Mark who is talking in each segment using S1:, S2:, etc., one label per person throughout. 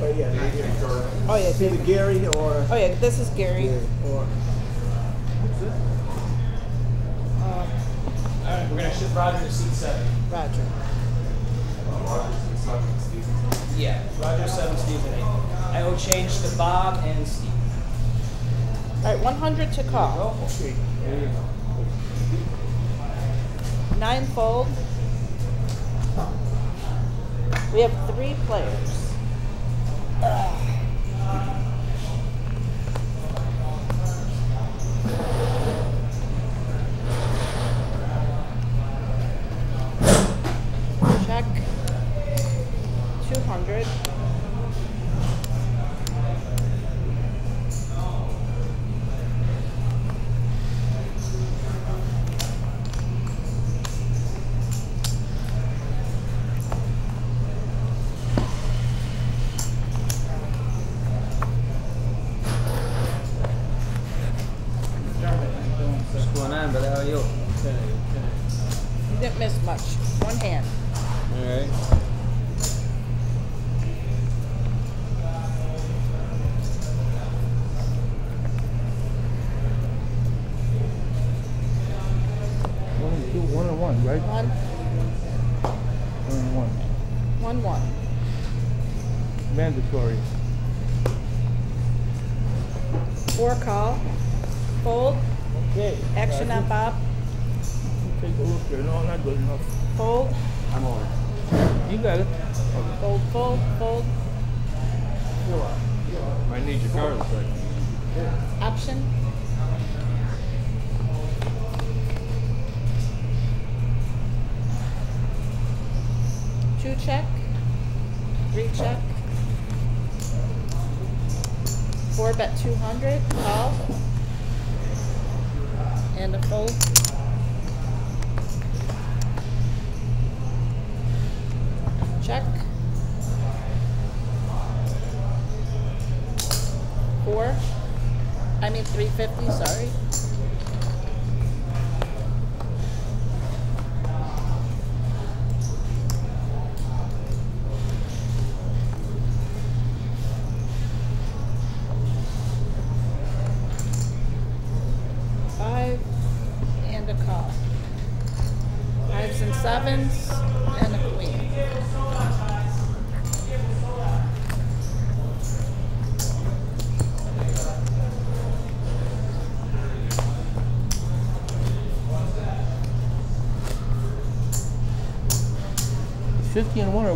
S1: But yeah, they get
S2: Oh, yeah.
S1: It's either Gary or.
S2: Oh, yeah, this is Gary.
S1: Or.
S2: Uh,
S3: All right, we're gonna shift Roger to seat seven.
S2: Roger.
S3: Yeah, Roger seven, Stephen eight. I will change to Bob and Steve.
S2: All right, 100 to call. Nine fold. We have three players. Check.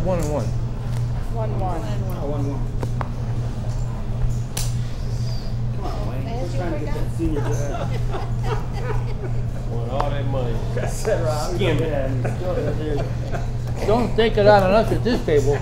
S2: One
S1: or one and one?
S2: One, one.
S3: Oh, one, one. Come on, Wayne.
S2: As
S3: We're
S2: you
S3: trying to get that senior job.
S4: Want all that money.
S3: I said, Rob.
S4: Skim it.
S3: Yeah, and he's still there.
S1: Don't take it out on us at this table.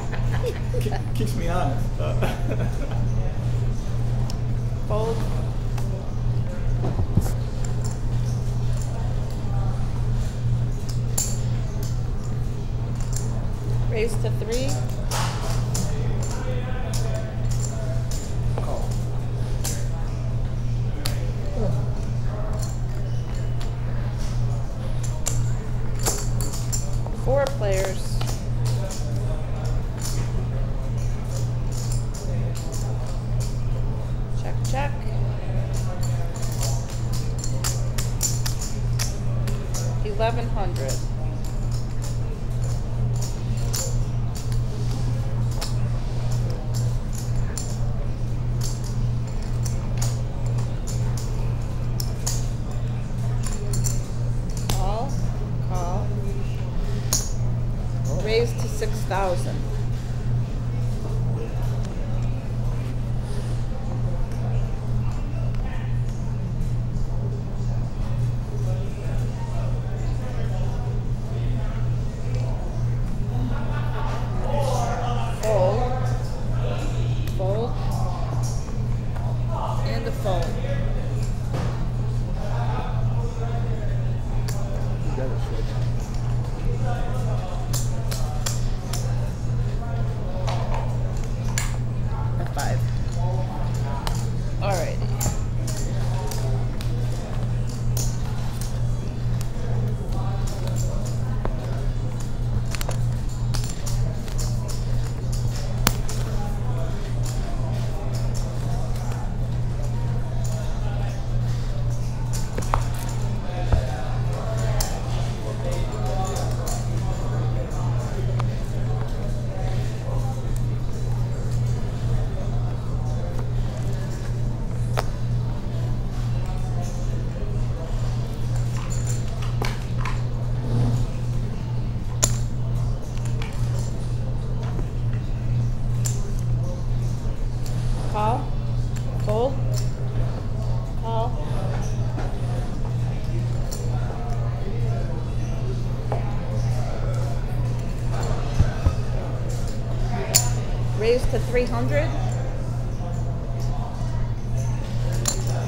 S2: 300.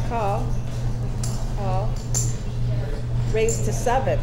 S3: Call.
S2: Call. Raised to seven.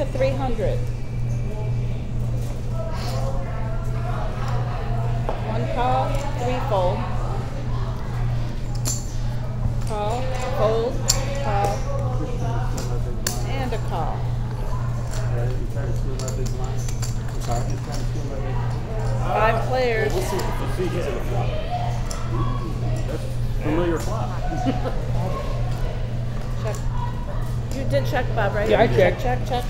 S5: To
S2: three hundred. One call, three fold. Call, fold, call, and a call. Five players.
S4: Familiar flop.
S2: Check. You did check, Bob, right?
S1: Yeah, I checked.
S2: Check, check, check.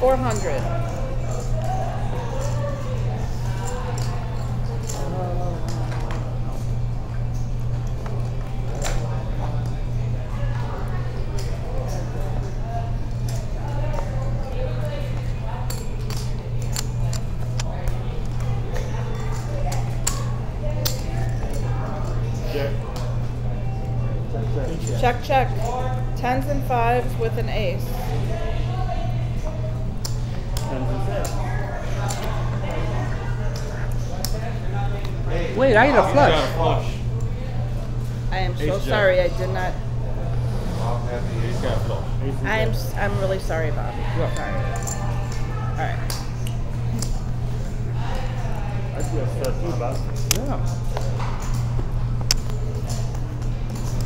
S2: 400. Check,
S6: check.
S2: Tens and fives with an ace.
S1: I had a flush.
S4: flush.
S2: I am so
S4: Ace jack.
S2: sorry. I did not.
S4: He's got a flush. Ace and
S2: I am.
S4: jack.
S2: s- I'm really sorry, Bobby.
S1: Yeah.
S2: Sorry. All right.
S4: I see a set too, Bob.
S1: Yeah.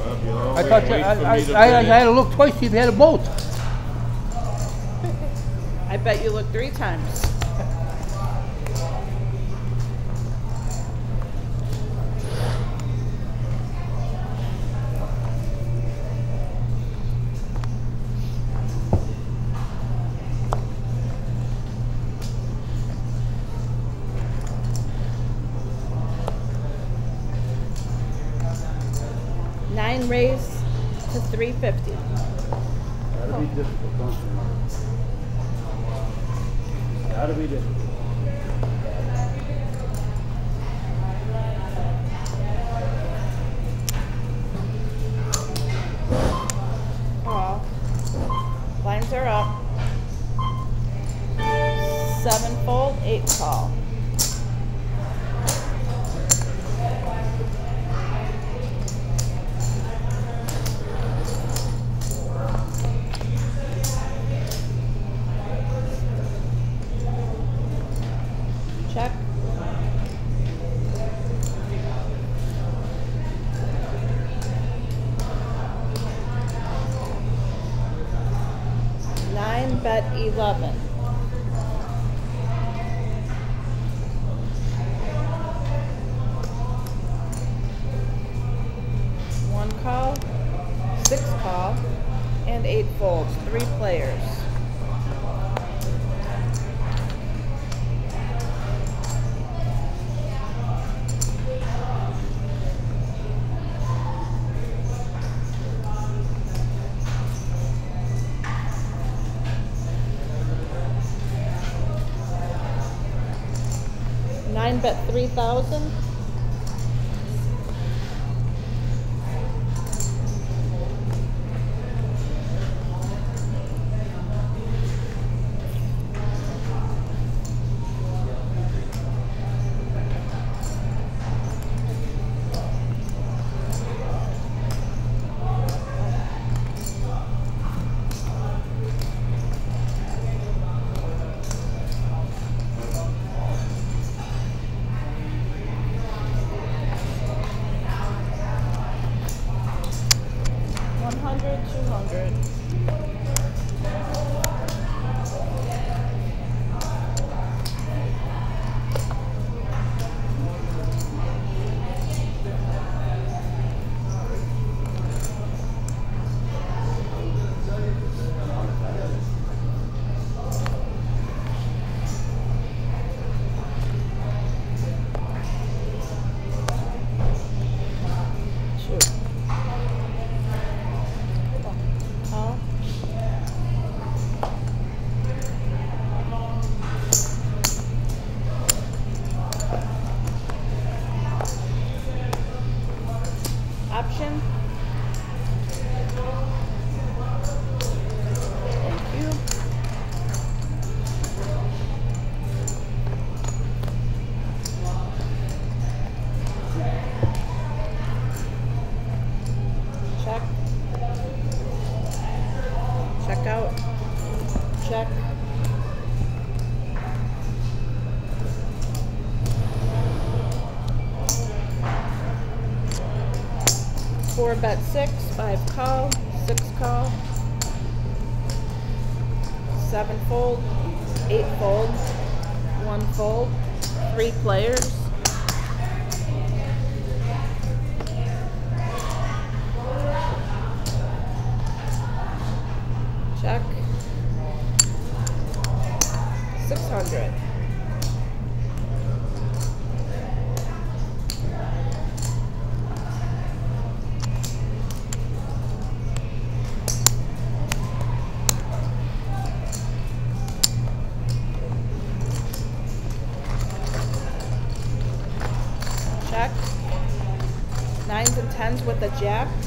S1: I
S4: always
S1: thought, you-
S4: wait
S1: I, I, I, I had to look twice, see if you had a boat.
S2: I bet you looked three times. Four bet six, five call, six call. Seven fold, eight fold, one fold, three players. Jack.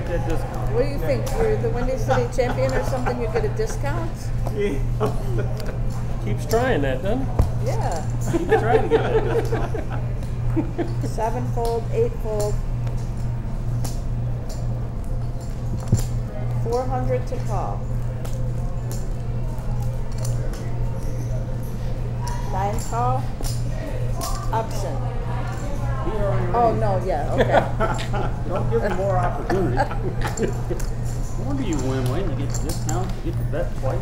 S4: Get that discount.
S2: What do you think? You're the Windy City champion or something? You get a discount?
S7: Keeps trying that, doesn't he?
S2: Yeah.
S4: Keep trying to get that discount.
S2: Seven fold, eight fold. Four hundred to call. Nine call. Option. Oh, no, yeah, okay.
S4: Don't give him more opportunity. no wonder you win, Wayne. You get the discount, you get the bet twice.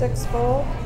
S2: Six full.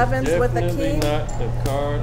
S2: Sevens with a
S1: Definitely
S2: king.
S1: not the card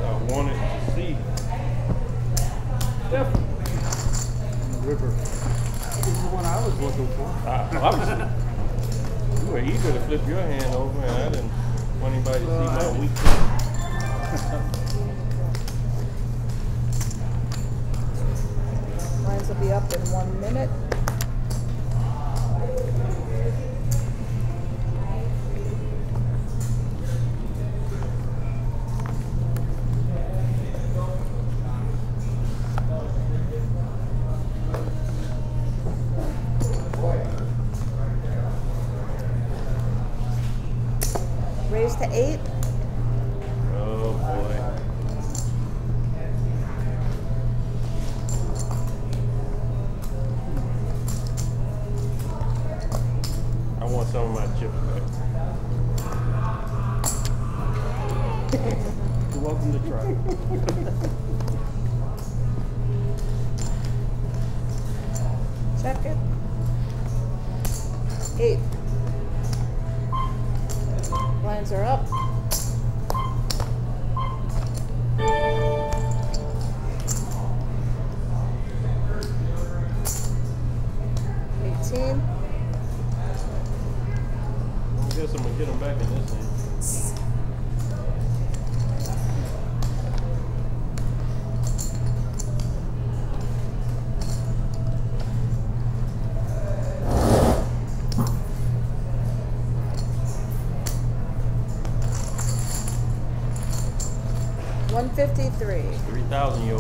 S1: 353. 3,000, yo.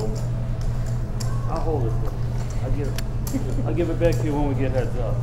S4: I'll hold it. I'll give, it, I'll give it back to you when we get heads up.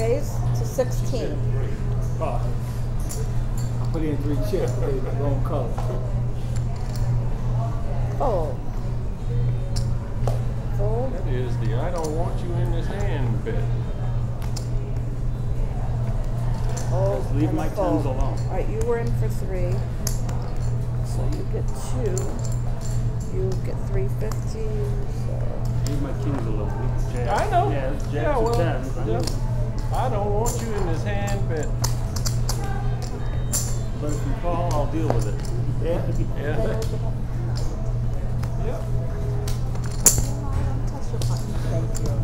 S2: Raise to sixteen.
S6: Oh. I put in three chips, they the wrong color.
S2: Fold. Fold.
S1: That is the I don't want you in this hand bet.
S2: Fold.
S4: Just leave my
S2: fold.
S4: tens alone.
S2: All right, you were in for three. So you get two. You get three fifty. So
S4: Leave my kings alone. Leave the jacks.
S1: I know.
S4: Yeah, it's jacks
S1: Yeah,
S4: and
S1: well,
S4: tens. I
S1: yeah. I don't want you in this hand bet.
S4: But if you call, I'll deal with it.
S6: Yeah.
S1: Yeah. Yep.
S2: thank you.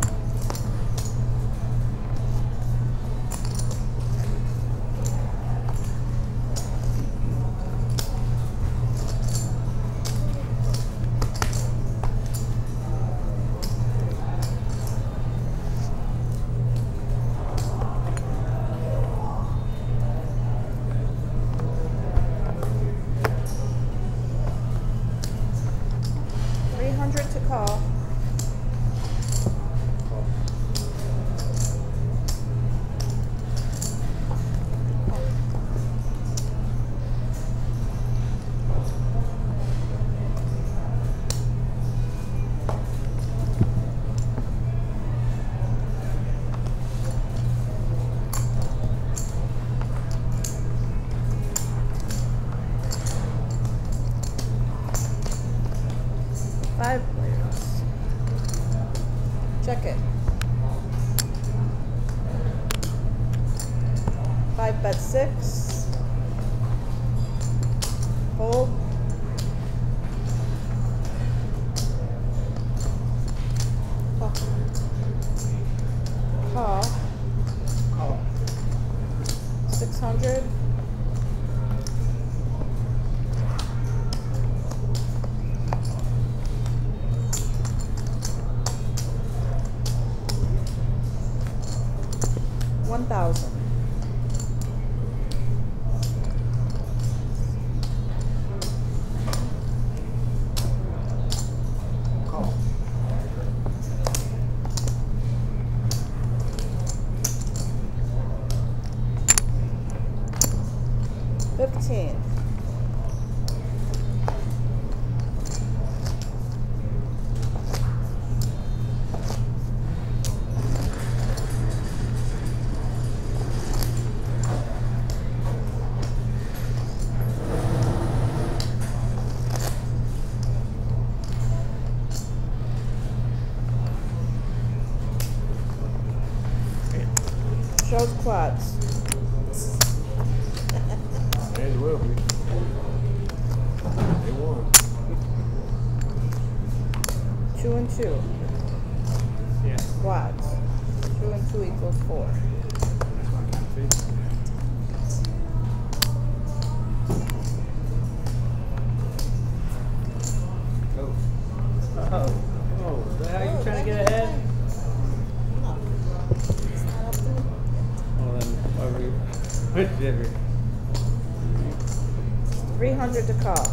S2: Three hundred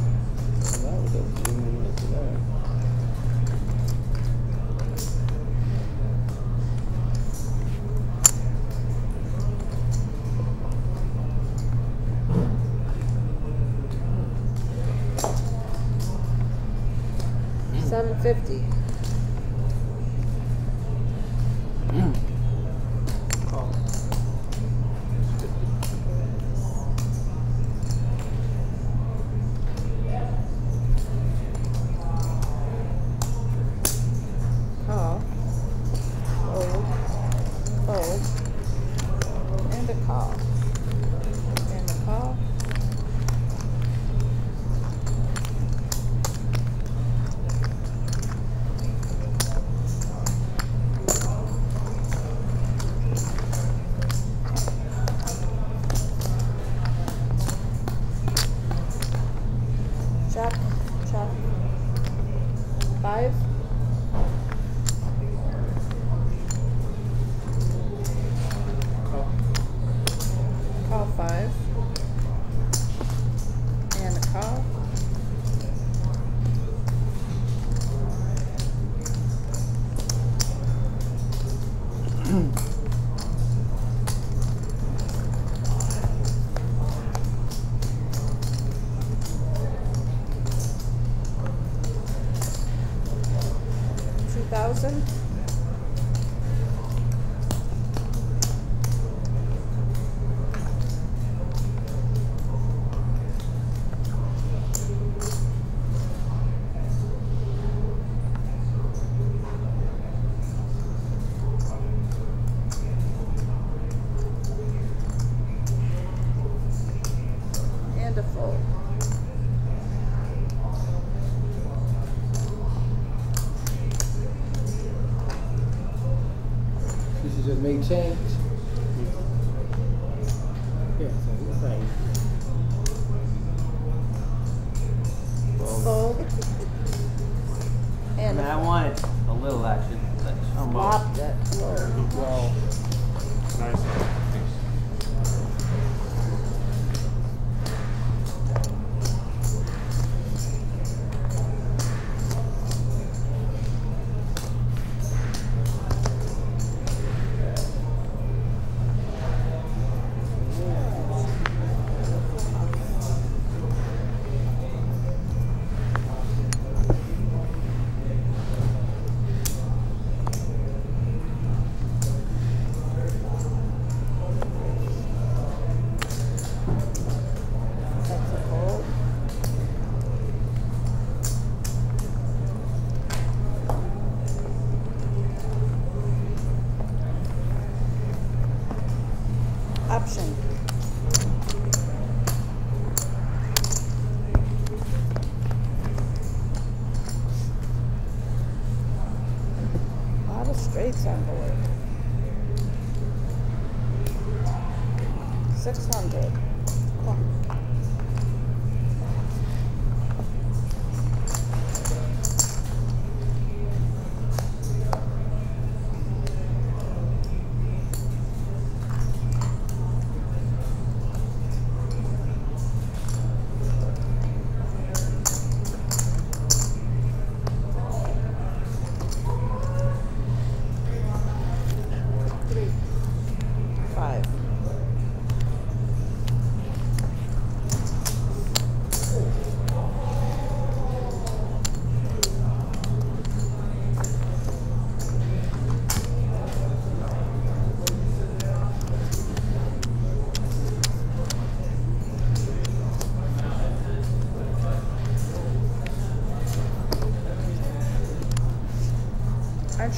S2: Two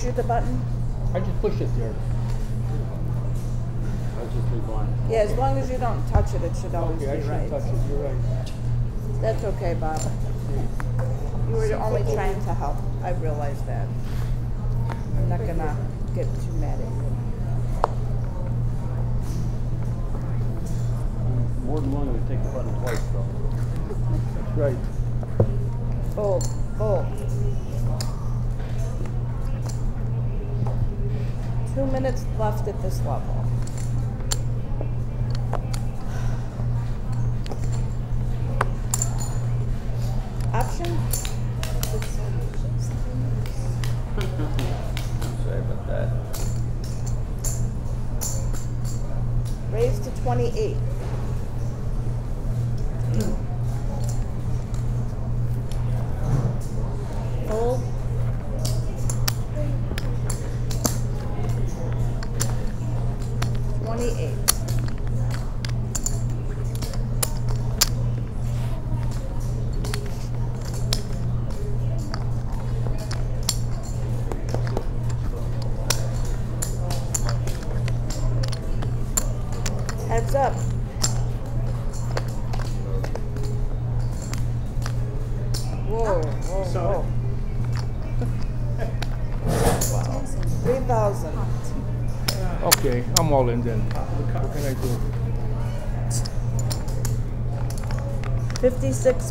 S2: you the button?
S5: I just push it there.
S4: I just leave on.
S2: Yeah, as long as you don't touch it, it should always
S5: okay,
S2: be right.
S5: Okay, I shouldn't touch it, you're right.
S2: That's okay, Bob. You were only trying to help, I realize that. this level.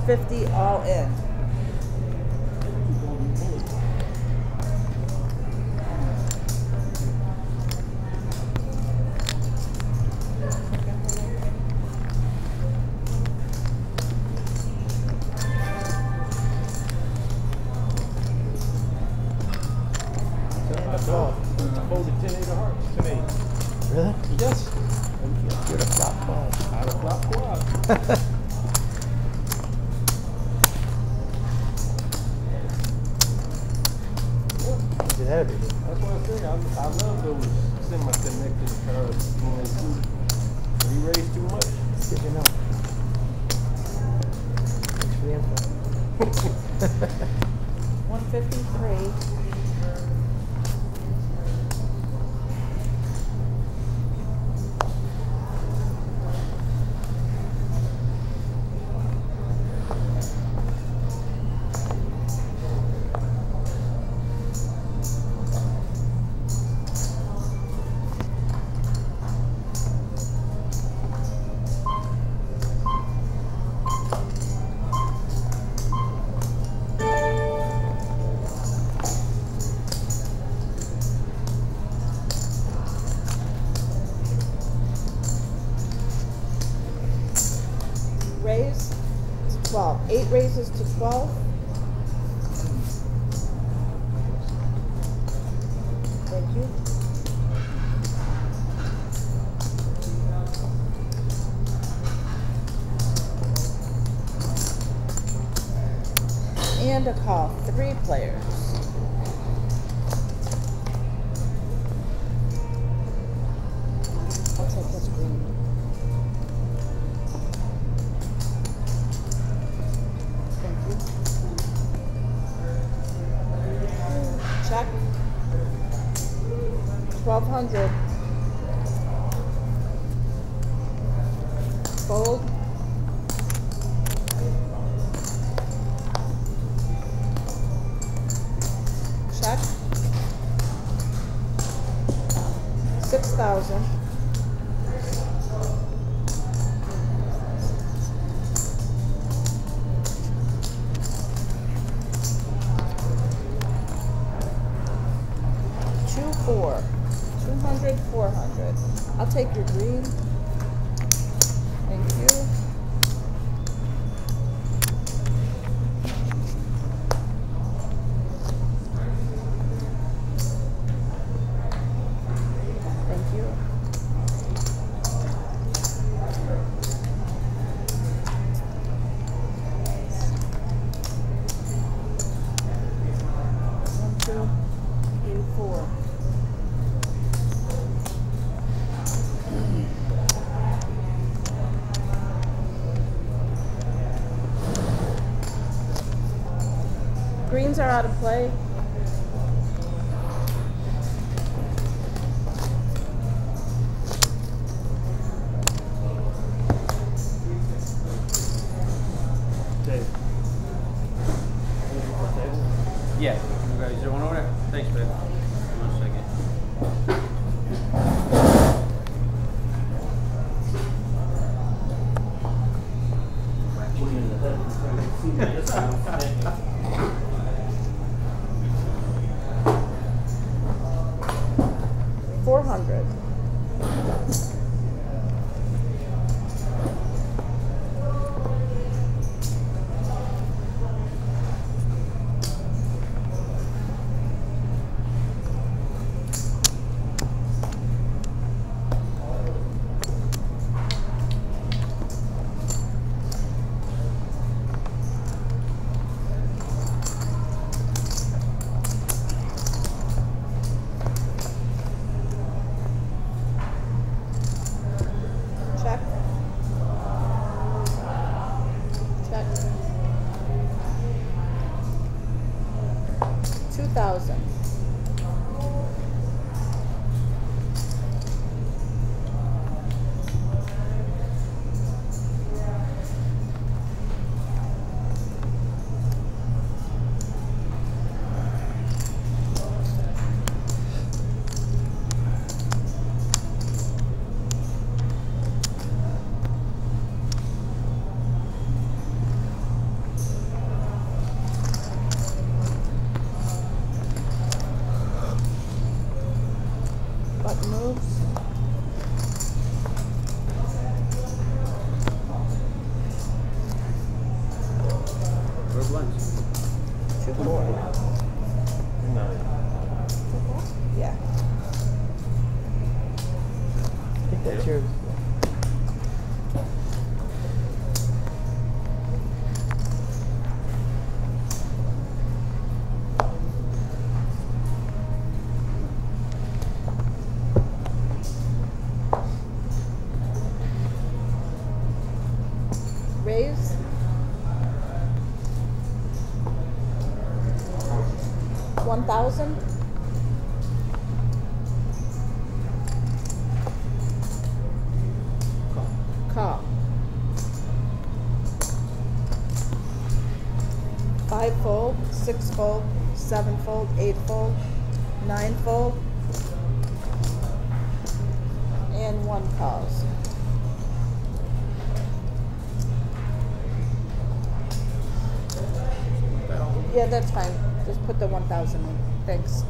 S5: 650 all in.
S2: three. pessoal. 1,000. Call. 5-fold, 6-fold, 7-fold, 8-fold, 9-fold, and 1 calls. Yeah, that's fine put the 1,000 in. Thanks.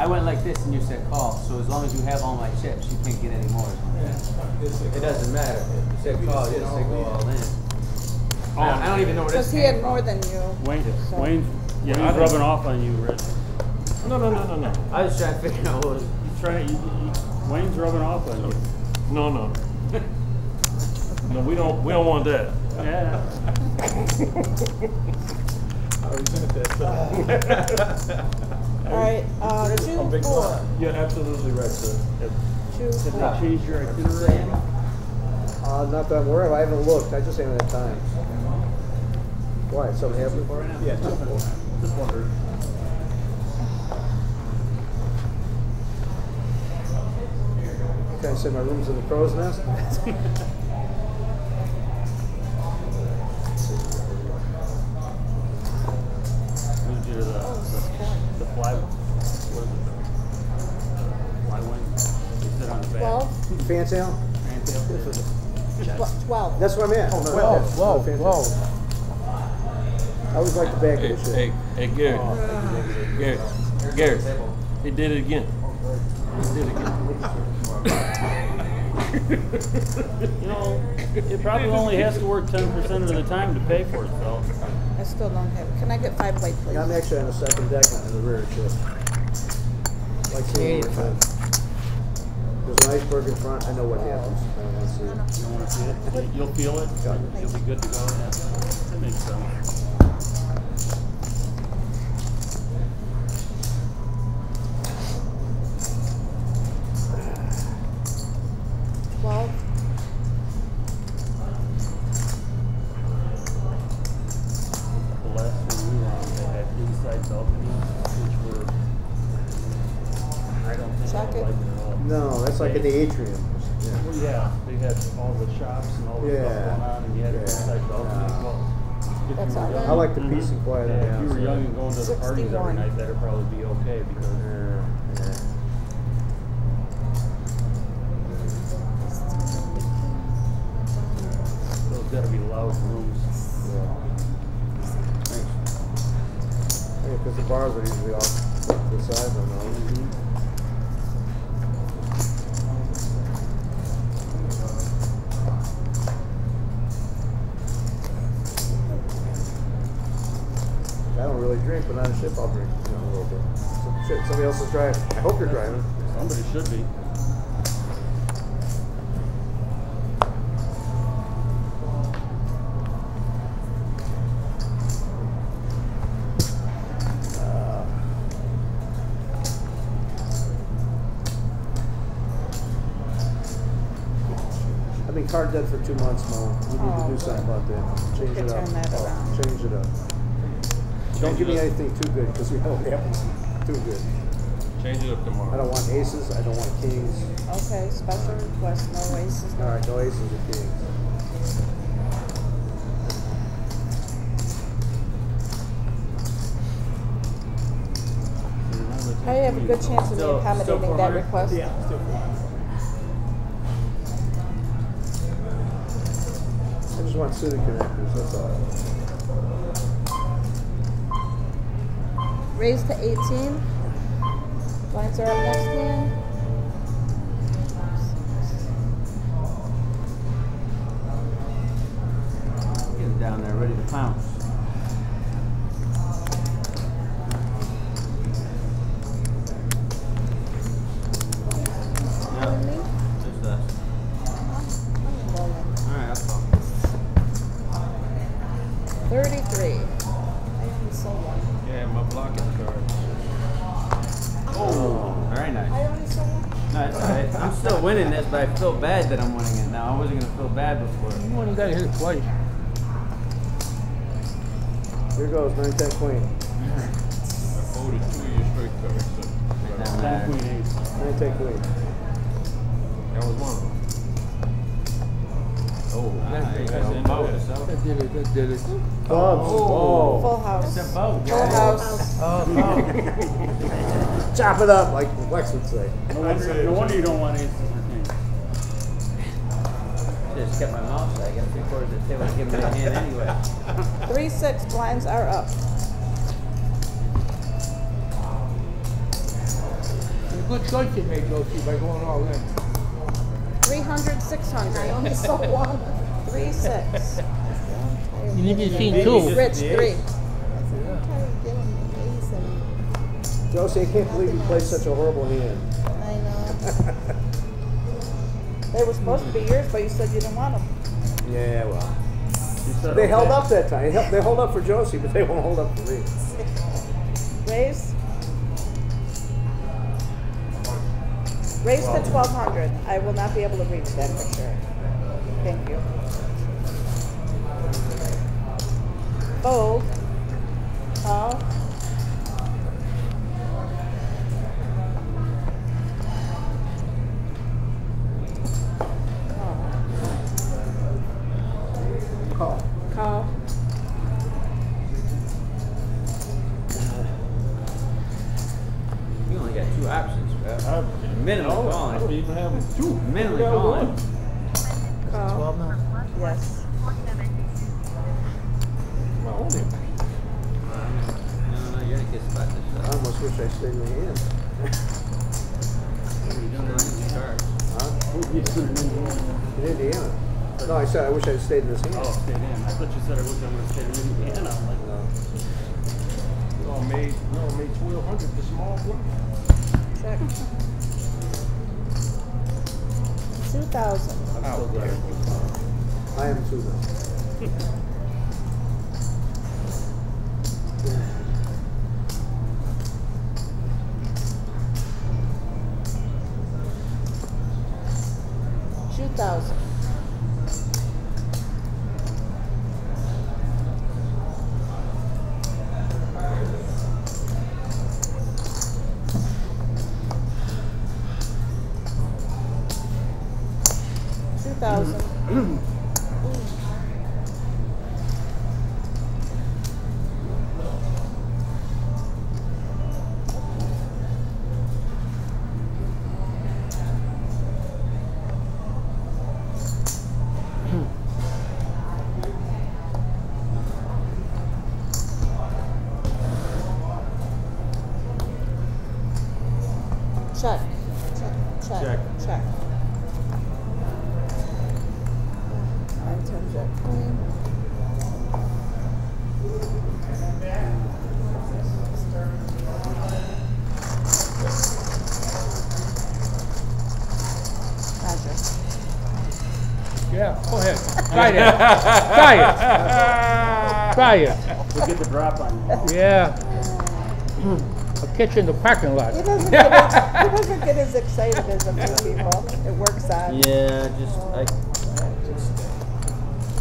S4: I
S8: went like this and you said call. So as long as you have all my chips, you can't get any more. is what I'm saying. It doesn't matter. You said call, you didn't say go all in. I don't, I don't even know where this
S2: Because he
S8: came
S2: had
S8: from.
S2: more than you.
S4: Wayne,
S2: So-
S4: Wayne, yeah,
S1: I
S4: he's rubbing off on you, Rich.
S1: no, no, no, no, no,
S8: I was trying to figure out what was.
S4: He's trying, you, you, Wayne's rubbing off on you.
S1: no, no. No, we don't. We don't want that.
S4: Yeah.
S2: All right, two, four,
S1: You're absolutely right, sir.
S2: two,
S4: Did they
S2: four.
S4: change your itinerary?
S9: Uh, not that I'm aware of. I haven't looked. I just haven't had time. Why? Something happened? Yeah.
S4: Just wondered.
S9: Can I say my room's in the crow's nest?
S2: Twelve,
S9: Fancy Al?
S2: Tw- twelve.
S9: That's what I meant. Oh,
S10: Twelve, twelve, twelve.
S9: I always like the back
S1: Hey,
S9: of the
S1: hey,
S9: shit.
S1: hey, Gary. Oh. Gary. Gary. He did it again. He did it again.
S4: You know, it probably only has to work ten percent of the time to pay for itself.
S2: I still don't have, it. can I get five white, please?
S9: I'm actually on the second deck in the rear ship. Like seeing where an iceberg in front. I know what happens. I don't want to see it.
S4: You don't wanna see it? You- You'll feel it? You'll be good to go. That makes sense. Like
S9: the peace and quiet of
S4: Yeah, if you were
S9: house,
S4: young and going to the parties every
S2: 61.
S4: night, that'd probably be okay because
S9: Yeah, yeah.
S4: those gotta be loud rooms.
S9: Yeah, because the bars are usually off
S4: should be.
S9: Uh, I've been card dead for two months, Mo. We need to
S2: Oh,
S9: do something about that. Change it up.
S2: that
S9: Oh. Change it up. Don't give
S1: it
S9: me anything too good, because we know what happens too good.
S1: Change it up tomorrow.
S9: I don't want aces, I don't want kings.
S2: Okay, special request, no aces, no.
S9: All right, no aces or kings.
S2: I have a good chance of me accommodating that request.
S4: Yeah, still
S9: I just want suited connectors, that's all.
S2: Raise to 18. Lights are up next
S8: to.
S9: Goes, nine, ten, queen.
S1: I folded two of your straight cards, so.
S8: Down
S4: Nine
S8: there.
S4: queen ace.
S9: Nine, ten, queen.
S1: That was one of them. Oh,
S8: Nice.
S1: that's
S8: That's
S1: in
S8: a boat,
S1: there.
S8: Oh, so.
S10: That did it, that did it.
S9: Clubs, oh.
S2: Full house.
S8: It's a boat.
S2: Full house.
S10: Oh,
S9: Chop it up, like Lex would say.
S4: No wonder, no wonder you don't want aces or kings.
S8: Just kept my mouth shut. I got three quarters of the table. Give me a hand anyway.
S2: Three, six, blinds are up.
S10: Choice you made, Josie, by going all in.
S2: Three hundred, six hundred. I only saw one. Three, six.
S10: You need to see
S8: Maybe
S10: two.
S8: just-
S2: Rich,
S8: the
S2: three.
S9: Josie, I can't believe you played such a horrible hand.
S2: I know. They were supposed to be yours, but you said you didn't want them.
S9: Yeah, well.
S4: She said,
S9: They held up that time. They held, they hold up for Josie, but they won't hold up for me.
S2: Raise to twelve hundred. I will not be able to reach that for
S4: Indiana. I'm like,
S1: I made, no, I made twelve hundred, the small one.
S2: Check. Two thousand.
S1: I'm.
S10: Try that. Try it. Try it.
S4: We'll get the drop on you.
S10: Yeah. Hmm. A kitchen, the parking lot.
S2: He doesn't, get, as, he doesn't get as excited as a few people. It works out.
S8: Yeah, just I, just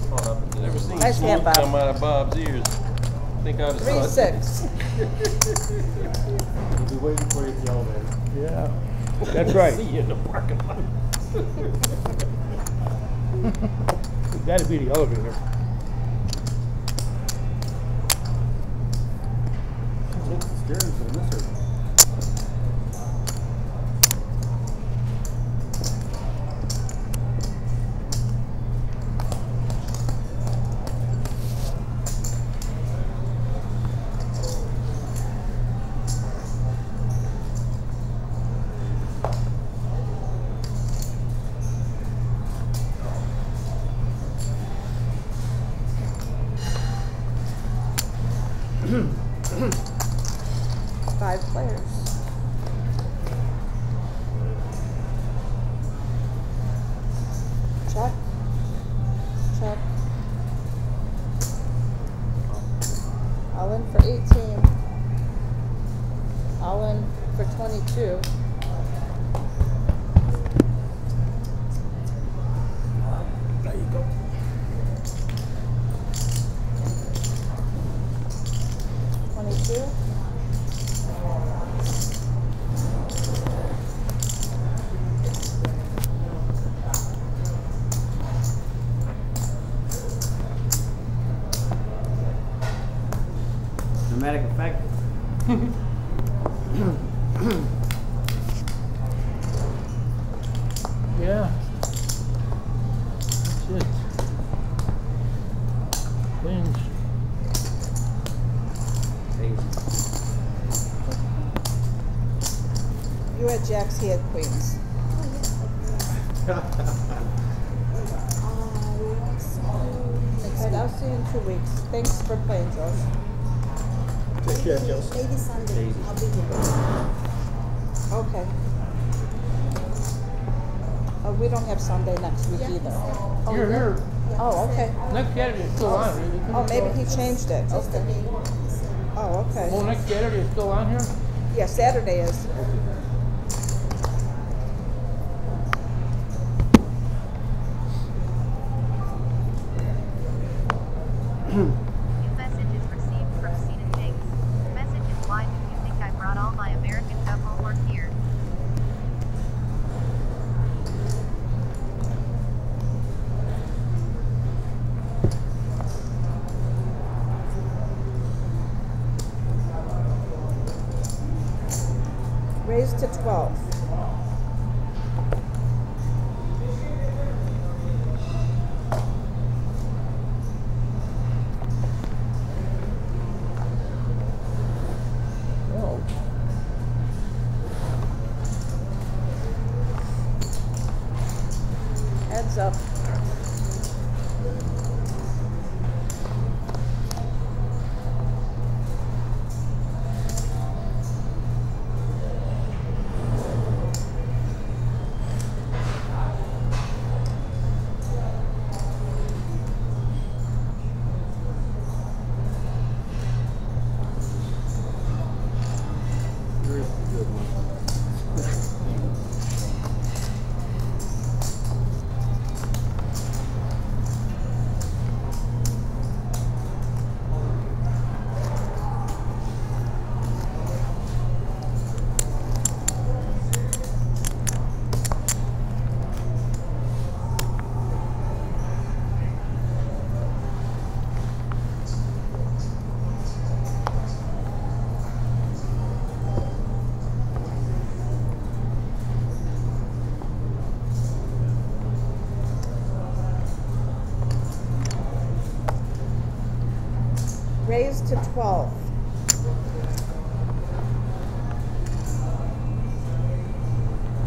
S8: caught up.
S1: Never seen
S2: nice
S1: smoke come out of Bob's ears. I think I was
S2: three six.
S4: He'll be waiting for you at the elevator.
S10: Yeah, that's right.
S1: See you in the parking lot.
S10: That'd be the elevator.
S2: Jack's Head. to 12.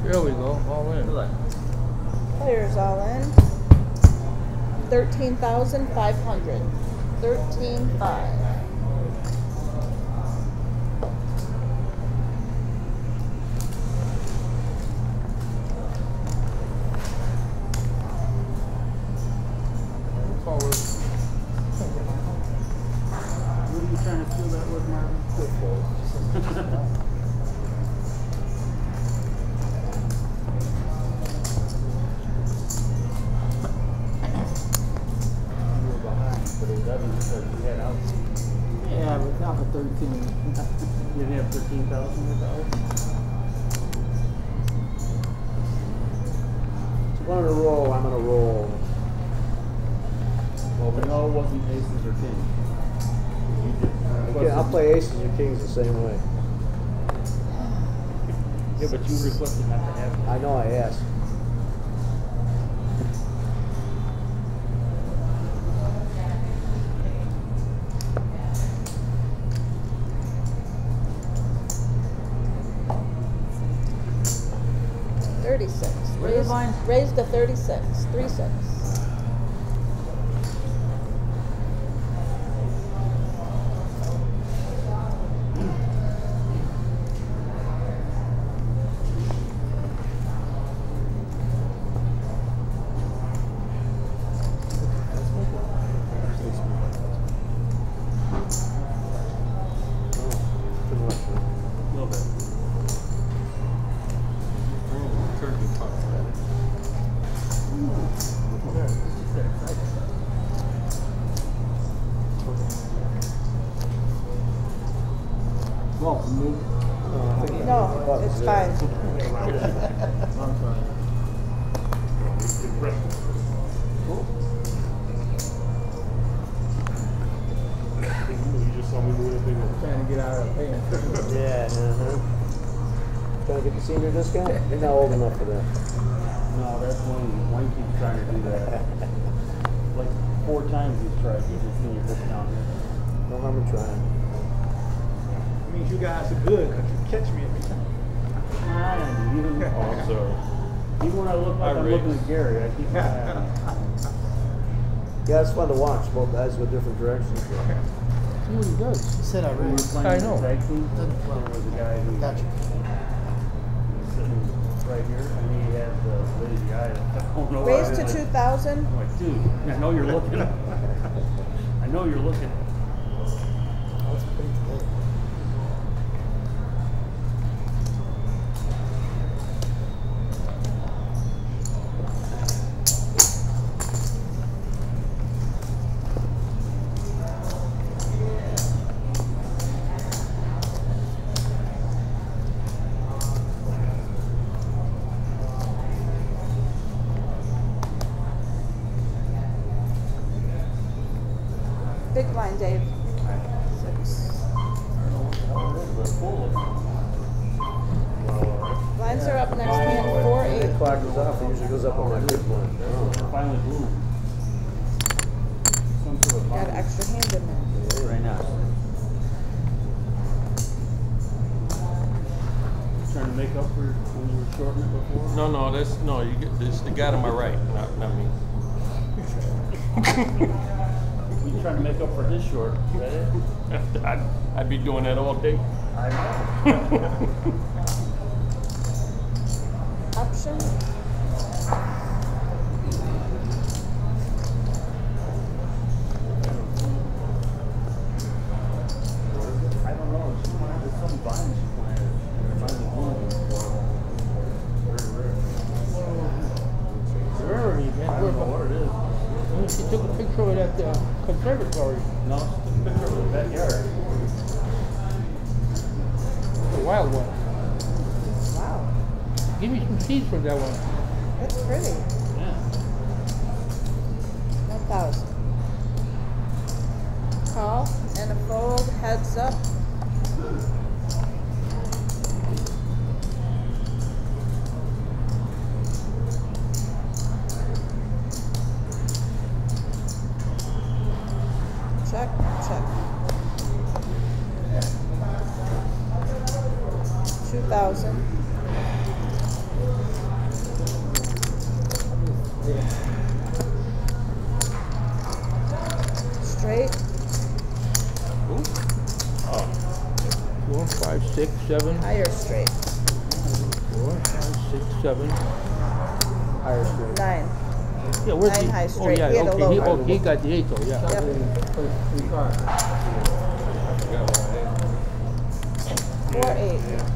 S10: There we go, all in.
S2: Players all in.
S4: 13,500. 13,500. raised to
S5: 36,
S1: 3 6. guys
S5: with different directions. Okay.
S1: See what he does.
S6: He said I
S4: read.
S1: I know.
S4: Was guy who.
S6: Gotcha.
S4: Was sitting right here, and he had the lady eye. I
S2: don't
S4: know. Raised
S2: to two thousand.
S4: I'm like, dude, I know you're looking. I know you're looking
S5: throw it
S1: at the uh, conservatory.
S4: No, the backyard.
S1: The wild one.
S2: Wow.
S1: Give me some seeds for that one.
S2: That's pretty.
S1: 38 though, yeah.
S2: Yep. Four eight.
S7: Yeah.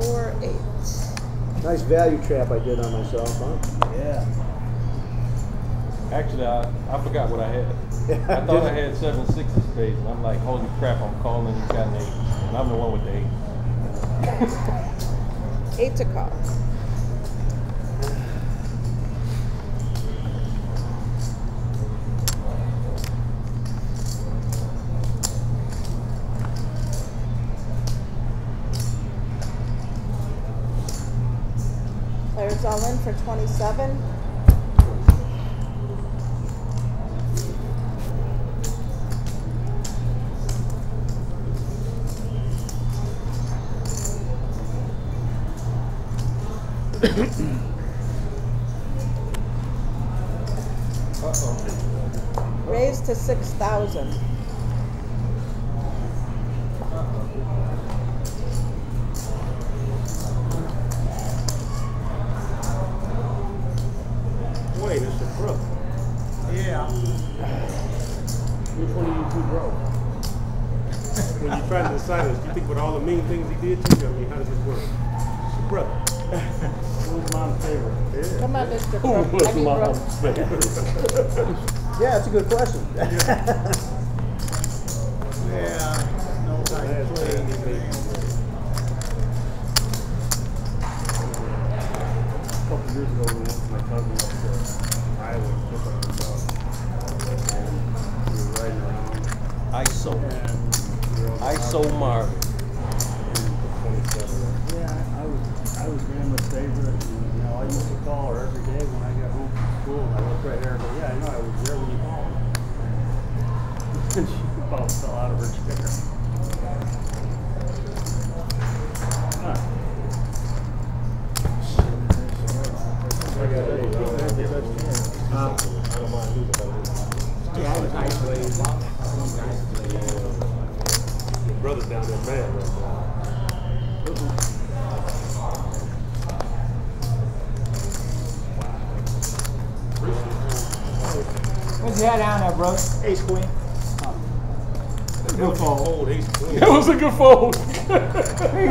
S2: Four eight.
S5: Nice value trap I did on myself, huh?
S7: I forgot what I had. I thought I had seven sixes page, and I'm like, holy crap, I'm calling and got an eight. and I'm the one with the eight.
S2: eight to call. Players all in for
S7: 27.
S6: Yeah,
S5: that's a good question.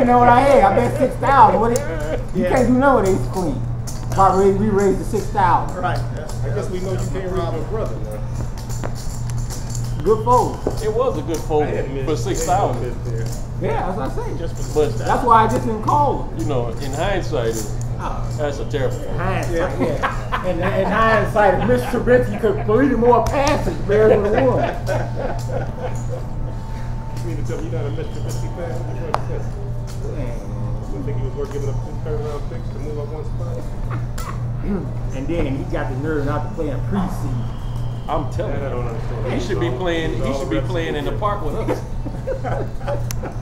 S4: You know
S6: what I had? I bet six thousand. What it? You
S10: Yeah.
S6: can't do nothing with ace queen. If raise, we raised to six thousand.
S10: Right.
S7: I guess we know you can't rob your brother now.
S6: Good fold.
S1: It was a good fold
S7: I had missed-
S1: for six
S7: I had
S1: thousand.
S7: missed there.
S6: Yeah, that's what I say.
S7: Just for
S1: But
S6: That's why I just didn't call him.
S1: you know, in hindsight, it- oh. that's a terrible. fold.
S6: Hindsight, yeah. And in hindsight, if Mr. Trubisky could complete more passes, Bears would have won.
S7: You mean to tell me you're not a Mr. Trubisky fan? Think he was worth giving up two third round picks to move up one spot?
S6: And then he got the nerve not to play in preseason.
S1: I'm telling
S7: That I don't
S1: you,
S7: understand.
S1: he should be playing. He should be playing in the park with us.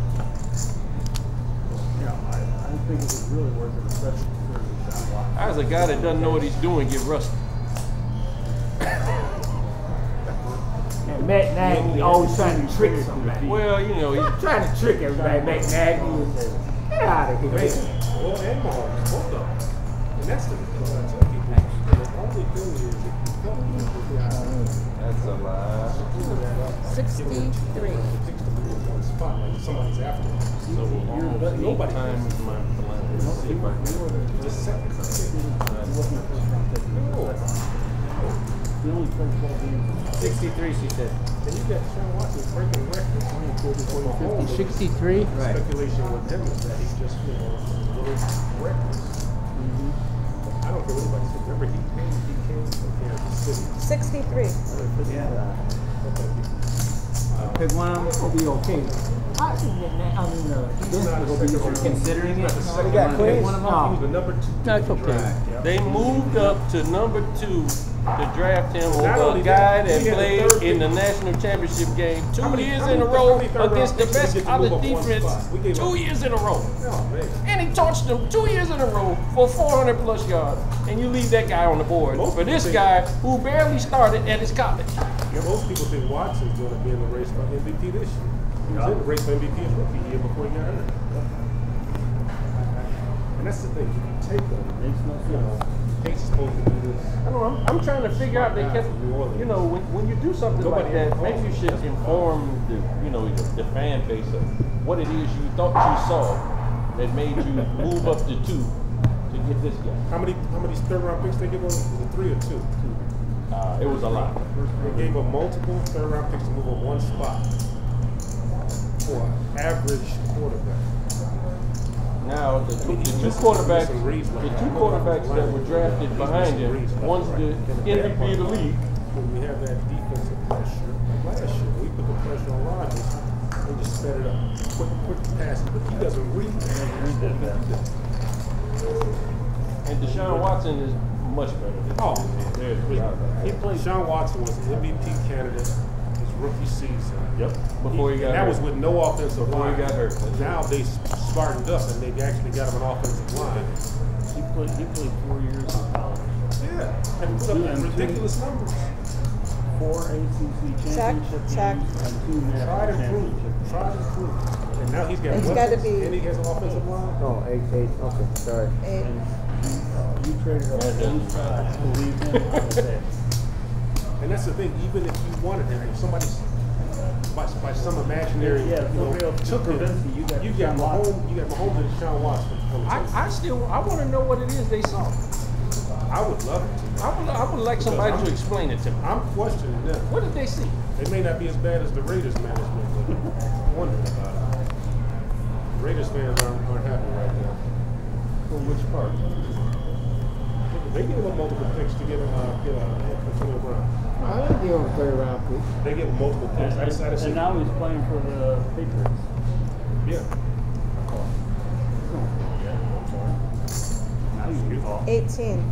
S4: Yeah, I, I think it was really worth it, especially considering the sound block.
S1: As a guy that doesn't know what he's doing, get rusty.
S6: And Matt Nagy always trying to trick somebody.
S1: Well, you know, he's
S6: trying to trick everybody. Matt Nagy was get out of here.
S7: Well, and Mahomes, both of them. And that's the thing I tell people. The only thing is if you come in with the
S1: that's a lie.
S2: Sixty-three.
S7: one spot, like somebody's after you.
S1: So um, almost eight
S7: Nobody
S1: times my plan. Let's see if I can.
S7: Just second.
S4: He only played twelve games.
S8: Sixty-three, she said.
S7: And you got Sean Watson breaking records. Mahomes,
S10: 63?
S8: Right.
S7: Speculation with him is that he's just, you know, a little reckless. I don't care what anybody says. Remember, he came, he came from Kansas City.
S2: Sixty-three.
S6: Pick one of them, it's gonna be okay. I think that, Nat- I mean, uh, this is be okay.
S8: Considering it.
S7: They
S5: got Queens?
S7: One of them, he was the number two.
S1: That's okay. They moved up to number two to draft him
S7: Not
S1: over a guy
S7: that,
S1: that
S7: he the
S1: played in the national championship game two
S7: many-
S1: years
S7: how
S1: in a row
S7: how many third round
S1: against the best
S7: we get
S1: college
S7: move up one
S1: defense
S7: spot? We gave
S1: two
S7: up-
S1: years in a row.
S7: Oh.
S1: And he torched them two years in a row for 400 plus yards. And you leave that guy on the board
S7: Most
S1: for this guy who barely started at his college.
S7: Yeah, most people think Watson's going to be in the race for MVP this year. He was in the race for MVP his rookie year before he got hurt. And that's the thing. You take him.
S4: Makes no
S7: You
S4: sense.
S7: Tate's supposed to do this.
S5: I don't
S1: I'm, I'm trying to figure out. They kept, you know, when, when you do something like that, maybe you should inform the, you know, the, the fan base of what it is you thought you saw that made you move up to two to get this guy.
S7: How many how many third round picks they give him? Was it three or two?
S1: Uh, it was a lot.
S7: They gave him multiple third round picks to move up one spot for an average quarterback.
S1: Now the two, the two quarterbacks, the two quarterbacks that were drafted behind him, one's the
S7: And
S1: MVP of the league.
S7: When we have that defensive pressure, last year, we put the pressure on Rodgers, they just sped it up, quick, quick passes, but he doesn't read.
S1: And Deshaun Watson is much better than
S7: Oh,
S1: There's without a doubt.
S7: he played. Sean Watson was an MVP candidate rookie season.
S1: Yep. Before he got
S7: and that was with no offensive
S1: Before
S7: line.
S1: he got hurt, that's
S7: Now they smartened up and they actually got him an offensive line.
S4: He played, he played four years in college.
S7: Yeah, and put up
S4: and two.
S7: ridiculous numbers.
S4: Four ACC
S2: Check,
S4: championship
S2: check.
S4: games and two
S7: Tried
S4: national
S7: and prove.
S4: championships.
S7: Tried and prove. And now he's got
S2: It's
S7: weapons,
S2: gotta be-
S7: and he has an offensive line.
S5: Oh, eight, eight, okay, sorry.
S2: Eight.
S4: And uh, you traded up
S1: That
S4: both
S1: doesn't
S4: sides to leave him on the bench.
S7: And that's the thing, even if you wanted him, if somebody, by, by some imaginary,
S4: Yeah,
S7: you know,
S4: somebody
S7: took him,
S4: you, you got
S7: you got
S4: Deshaun Watson.
S7: Mahomes, you got Mahomes and Deshaun Watson. coming to you.
S1: I, I still I want to know what it is they saw.
S7: I would love it.
S1: I would I would like somebody to explain it to me.
S7: I'm questioning them.
S1: What did they see?
S7: They may not be as bad as the Raiders management, but I'm wondering about it. Raiders fans aren't, aren't happy right now.
S4: For which part?
S7: They give him multiple picks to get a, uh, get a Antonio Brown.
S6: I didn't give him a third round pick.
S7: They give him multiple
S4: And,
S7: picks. I just, I just
S4: and now he's playing for the Patriots.
S7: yeah.
S4: I'm sorry. Now you can
S2: 18.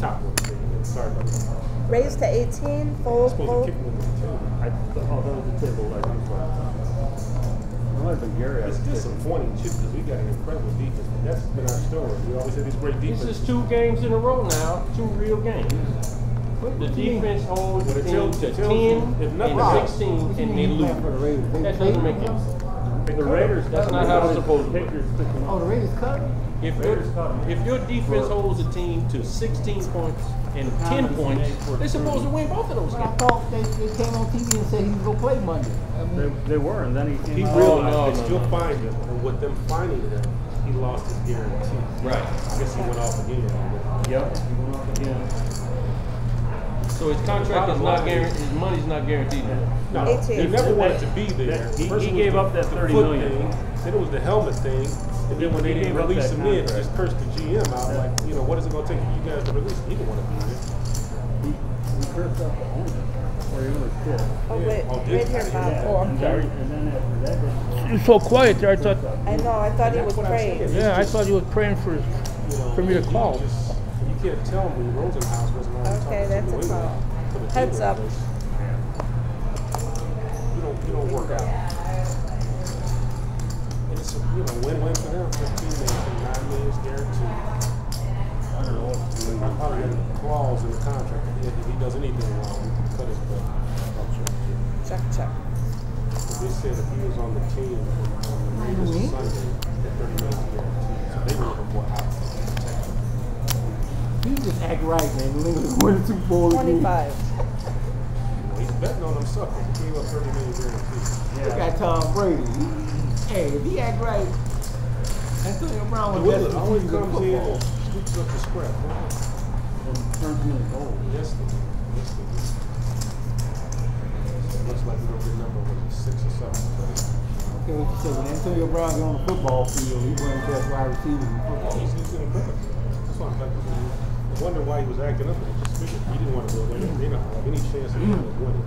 S7: Top one. Sorry about that.
S2: Raised to 18. Full,
S7: Supposed to
S2: full.
S7: kick the.
S4: I, oh, the table like I'm sorry. It might have been Gary.
S7: It's disappointing too because we got an incredible defense. That's been our story. We always had these great defenses.
S1: This is two games in a row now, two real games. The defense holds
S7: But
S1: the team to
S7: it tells you, if
S1: ten and sixteen, and they lose.
S6: for the Raiders?
S1: That doesn't make sense.
S4: The Raiders.
S1: That's not how it's supposed to work.
S4: Patriots took him
S6: Oh, the Raiders cut?
S1: If your, if your defense holds a team to sixteen points and ten points, they're supposed to win both of those
S6: But I
S1: games.
S6: thought they, they came on TV and said he was gonna play Monday. I
S4: They,
S6: mean,
S4: they were, and then he came
S7: He
S4: out.
S7: realized
S1: no,
S7: they
S1: no,
S7: still
S1: no.
S7: find him, and with them finding him, he lost his guarantee.
S1: Right.
S7: I guess he went off again.
S4: Yep. He went off again.
S1: So his contract is not guaranteed, his money's not guaranteed now.
S7: No, he
S2: 18.
S7: never wanted to be there.
S4: He-
S7: First
S4: he
S7: it was
S4: gave
S7: the-
S4: up that
S7: the
S4: 30
S7: foot
S4: million.
S7: Thing, then it was the helmet thing, and then when they didn't
S4: gave up
S7: release
S4: that
S7: him in,
S4: contract.
S7: just cursed the GM out. Like, you know, what is it going to take for you guys to release him? He didn't want to be here.
S4: He, he cursed out the owner, or he was pissed.
S2: Oh,
S7: Yeah.
S2: wait.
S7: Oh, did
S2: Right here, Bob.
S4: Yeah,
S1: Oh, I'm
S4: and
S1: sorry.
S4: Then, and then after that, then
S1: You're so quiet there, I thought,
S2: I know. I thought he
S7: That's
S2: was
S7: what I'm saying.
S2: praised.
S1: Yeah, I thought you were praying for, for me to call.
S7: Just, you can't tell me Rosenhaus wasn't already
S2: Okay,
S7: talking
S2: that's
S7: to
S2: a
S7: New
S2: call.
S7: England for the
S2: Heads
S7: deal
S2: up.
S7: with this. You don't, you don't work out. And it's a, you know, win-win for them. Fifteen million, nine million is guaranteed.
S4: I don't know what to do.
S7: I probably got a clause in the contract that if he does anything wrong, we can cut his pay. I'll check.
S2: Check, check.
S7: But they said if he was on the team on the Raiders
S6: Win?
S7: Sunday, that thirty million guaranteed. So they were looking for out.
S6: he just act right, man. New England win the Super Bowl again.
S2: 25.
S7: Well, he's betting on them suckers. He gave up thirty million guaranteed.
S6: Look at Tom Brady. Hey, if he act right, Antonio Brown was
S7: Will
S6: best
S7: always
S6: receiver
S7: comes in
S6: football.
S7: and scoops up the scrap.
S4: And turns me into gold.
S7: Yes, they do. Yes, they do. So it looks like we're gonna get number what, six or seven.
S6: Okay, what you say? When Antonio Brown get on the football field, he one of the best wide receivers in football.
S7: He's, he's gonna cook. That's why I'm like, I wonder why he was acting up. and he didn't want to go there. They don't have any chance of winning.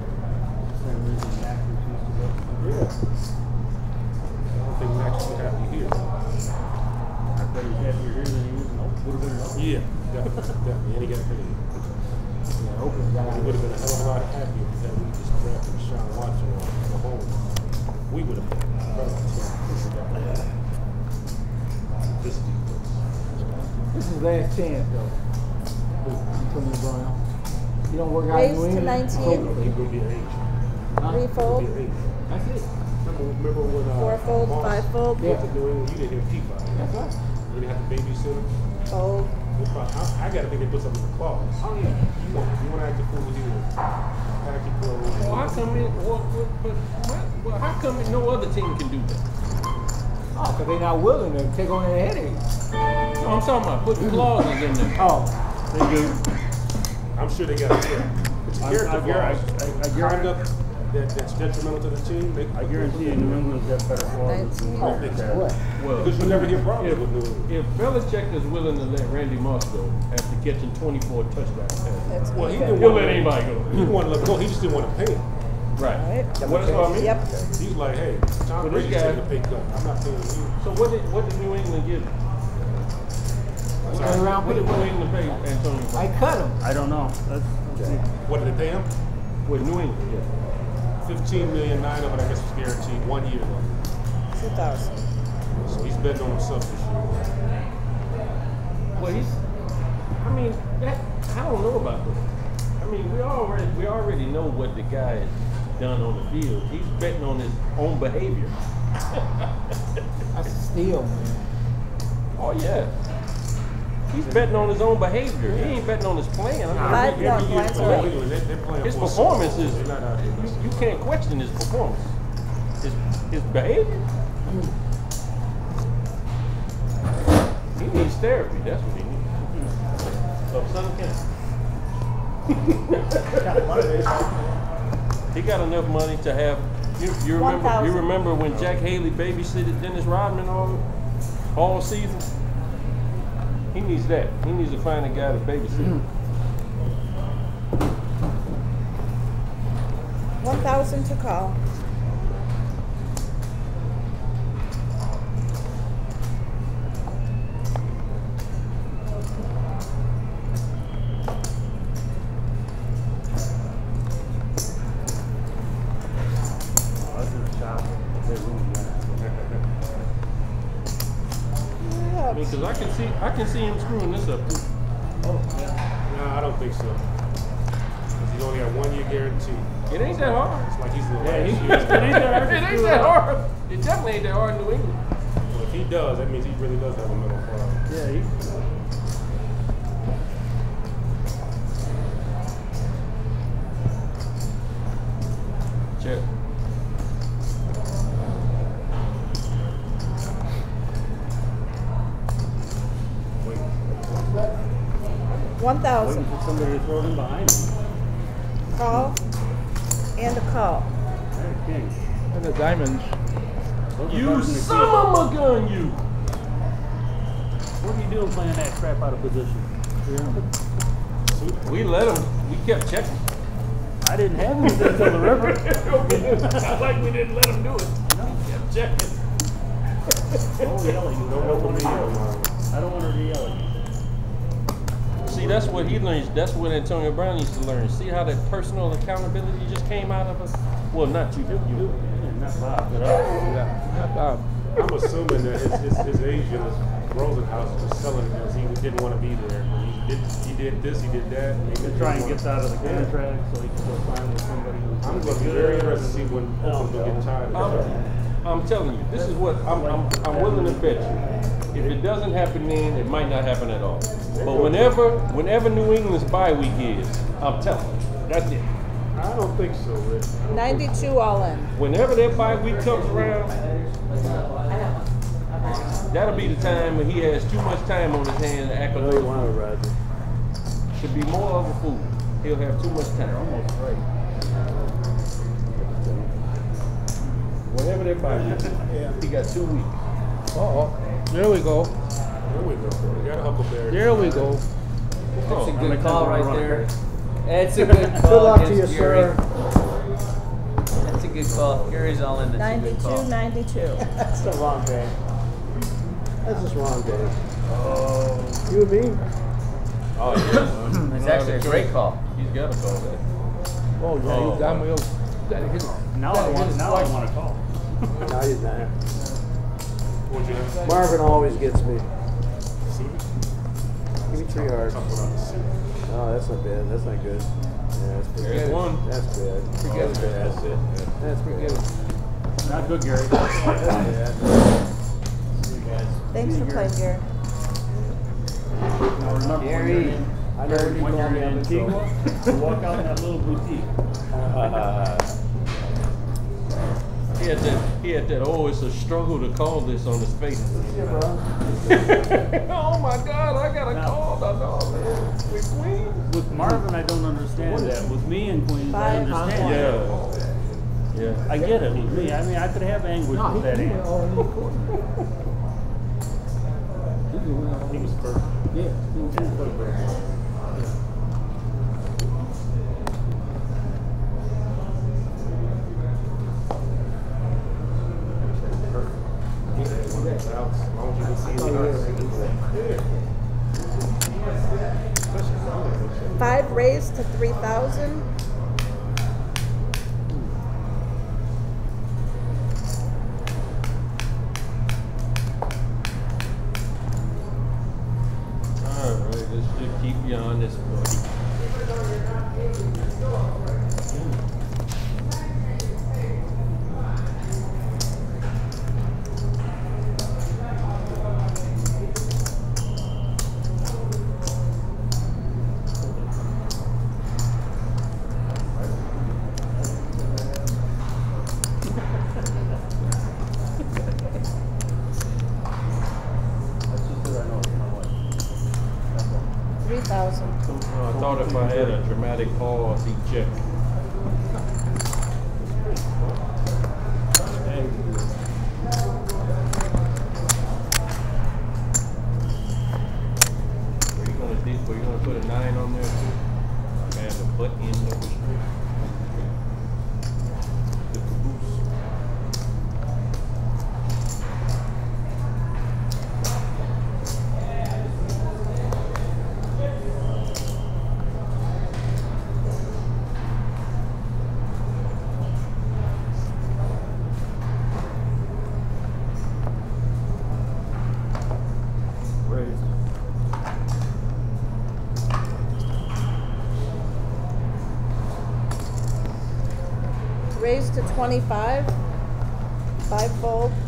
S4: Same reason Max refused to go.
S7: Yeah. I don't think Max would be happy here.
S4: I thought he was happier here than he was. Nope. Would have been.
S7: Yeah, definitely, definitely. And he got paid.
S6: Yeah, Oakland got
S7: He would have been a hell of a lot happier if we just drafted Sean Watson or Mahomes. We would have been incredible. This
S6: is last chance, though. Antonio Brown. He don't work out in
S2: Raised
S6: New
S2: to
S6: England.
S2: 19.
S7: He's gonna be an agent.
S6: Huh?
S7: He'll
S2: Threefold,
S7: be an agent.
S6: That's it.
S7: Remember, remember when uh,
S2: fourfold,
S7: Moss
S2: fivefold,
S6: Yeah.
S7: to New England? You didn't hear P5.
S6: That's right.
S7: You didn't have to babysit him.
S2: fold,
S7: probably- I, I gotta think they put something in the clause.
S1: Oh yeah.
S7: You want, you want to act a fool with you, act a fool.
S1: Well, how come it? Well, well, but what- well, how come no other team can do that?
S6: Oh, because they're not willing to take on that headache.
S1: No, I'm talking about putting clauses in there.
S6: Oh,
S4: They do.
S7: I'm sure they got a character. It's a
S4: I-
S7: character
S4: I guar-
S7: clause.
S4: I- I- I guar-
S7: Conduct that, that's detrimental to the team. They,
S4: I guarantee you, New England's got better clauses. than
S2: Nineteen.
S4: they have.
S6: what?
S1: Well,
S7: Because you never hear problems
S1: if,
S7: with New England.
S1: if Belichick is willing to let Randy Moss go after catching 24 touchdown passes,
S2: That's
S7: Well, he
S2: okay.
S7: didn't
S1: he'll let
S7: to
S1: anybody
S7: He
S1: go.
S7: didn't want to let go. He just didn't want to pay him.
S1: Right.
S2: Right.
S1: What is what I mean?
S2: Yep.
S7: He's like, hey, Tom
S1: But this
S7: Brady's
S1: guy-
S7: taking a pay cut. I'm not paying you.
S1: So what did what did New England give? him?
S6: Turn around, put
S1: did
S6: it
S1: New England pay Antonio? Brown?
S6: I cut him.
S4: I don't know. That's,
S7: What did they pay him?
S1: With New England, yeah.
S7: Fifteen million, nine of it, I guess, was guaranteed, one year though.
S2: Two thousand.
S7: So he's betting on himself this year.
S1: Well, he's. I mean, that I don't know about that. I mean, we already we already know what the guy has done on the field. He's betting on his own behavior.
S6: That's a steal, man.
S1: Oh yeah. He's betting on his own behavior. He ain't betting on his plan. I mean,
S2: Five
S1: every, every
S2: no,
S1: year,
S2: Glenn's
S7: But
S2: right.
S7: New England, they, they're playing
S1: his performance is
S7: Bowl. They're not out here.
S1: you, you can't question his performance. His his behavior. He needs therapy. That's what he needs. So Southern He got enough money to have. You, you remember? You remember when Jack Haley babysitted Dennis Rodman all all season? He needs that. He needs to find a guy to babysit.
S2: One thousand
S4: to
S2: call.
S1: Antonio Brown used to learn. See how that personal accountability just came out of us? Well, not you. You.
S4: Yeah, not Bob, but us.
S6: Yeah. Um,
S7: I'm assuming that his, his, his agent, Rosenhaus, was selling it because he didn't want to be there. He did, he did this, he did that. and he
S4: To try and
S7: wanna-
S4: get out of the
S7: Yeah.
S4: contract so he can go sign with somebody who's.
S7: I'm going to be very interested to see when Oakland will get tired of that.
S1: I'm, I'm telling you, this is what I'm, I'm, I'm willing to bet you. If it doesn't happen then, it might not happen at all. But whenever, whenever New England's bye week is, I'm telling you, that's it.
S7: I don't think so, Rick. I don't think-
S2: Ninety-two all in.
S1: Whenever that bye week comes around, that'll be the time when he has too much time on his hands to act a
S5: Really
S1: little
S5: want to Roger.
S1: to be more of a fool. He'll have too much time. Almost right. Whenever that bye week, he got two weeks.
S6: Uh-oh. There we go.
S7: There we go. We got a Huckleberry.
S6: There we go.
S8: That's a oh,
S4: I'll
S8: good
S4: make
S8: call right there.
S4: up
S8: That's a good call.
S5: Good luck to you,
S8: Gary.
S5: sir.
S8: That's a good call. Gary's all in. That's a good call.
S2: Ninety-two, ninety-two.
S5: That's the wrong day. That's just wrong day.
S7: Oh.
S5: You and me?
S1: Oh, yeah.
S8: It's actually a great call.
S1: He's got to call that.
S6: Oh, yeah,
S1: Oh.
S6: he's got me. Oh. That
S4: Now I want, now I want to call.
S5: No, he's not. Marvin always gets me. Give me three hearts. Oh, that's not bad. That's not good. Yeah, that's pretty good.
S1: one.
S5: That's bad.
S6: Pretty
S5: good.
S1: That's it.
S5: That's pretty
S6: good.
S4: Not good, Gary.
S5: That's bad.
S2: Thanks for playing, Gary.
S4: Now remember
S8: Gary,
S5: I know
S4: when you're in Antigua, you walk out in that little boutique.
S1: Uh, He had that, he had that, oh, it's a struggle to call this on his face. Oh my God, I got a
S4: now,
S1: call. I know, man. With Queen?
S4: With Marvin, I don't understand that. With me and Queen, I understand
S1: Yeah. Yeah.
S4: I get it with me. I mean, I could have anguish
S6: no,
S4: with that answer.
S6: he
S7: was perfect.
S6: Yeah, he was
S7: perfect. 25,
S2: five fold.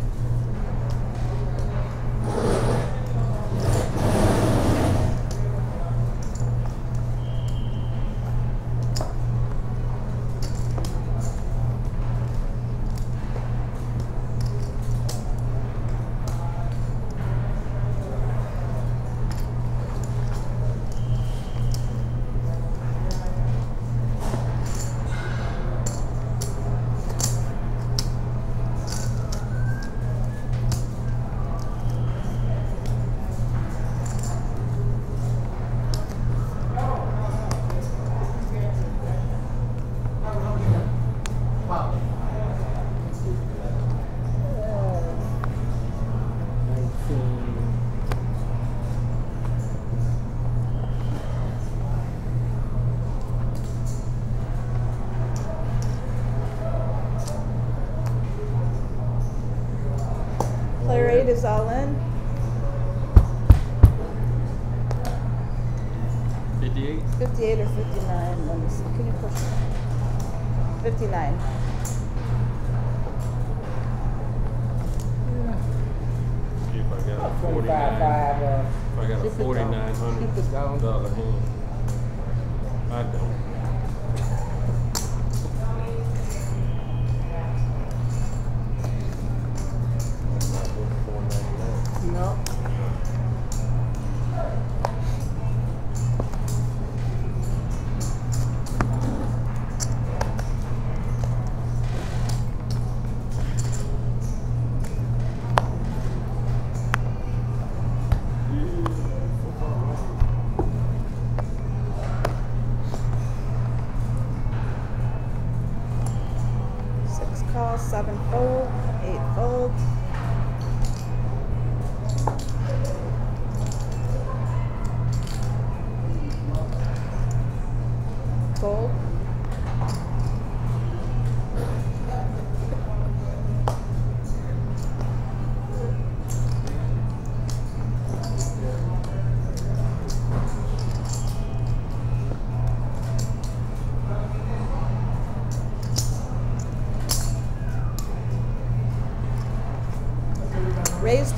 S2: sevenfold.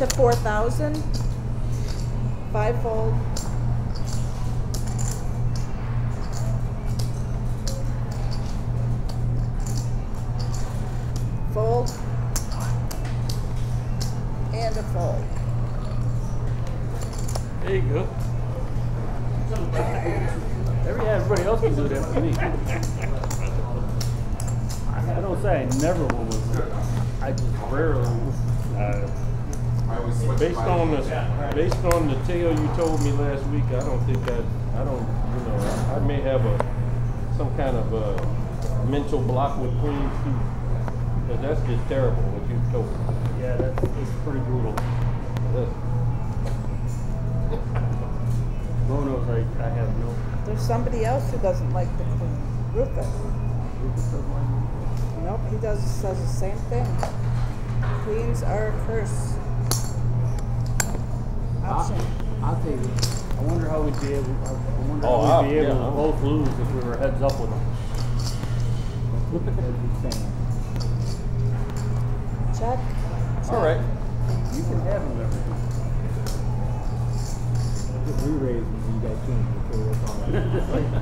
S2: to
S6: 4,000,
S1: fivefold. Somebody who doesn't like the queen. Rufus.
S6: Rufus doesn't like me.
S1: Nope, he does says the same thing. Queens are a curse. Option.
S4: I'll take it.
S6: I wonder how we'd be able. I I wonder
S10: Oh,
S6: how we'd be able
S10: yeah,
S6: to both lose if we were heads up with them.
S1: Check.
S10: All right.
S6: You can have them everything.
S4: Get re-raised when you got king. Okay, that's all right.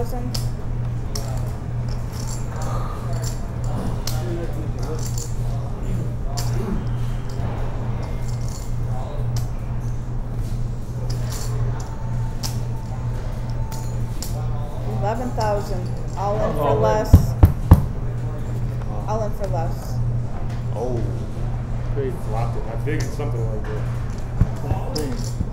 S1: Thousand. Eleven thousand. All in for less. All in for less.
S10: Oh. They flopped it. I figured something like that.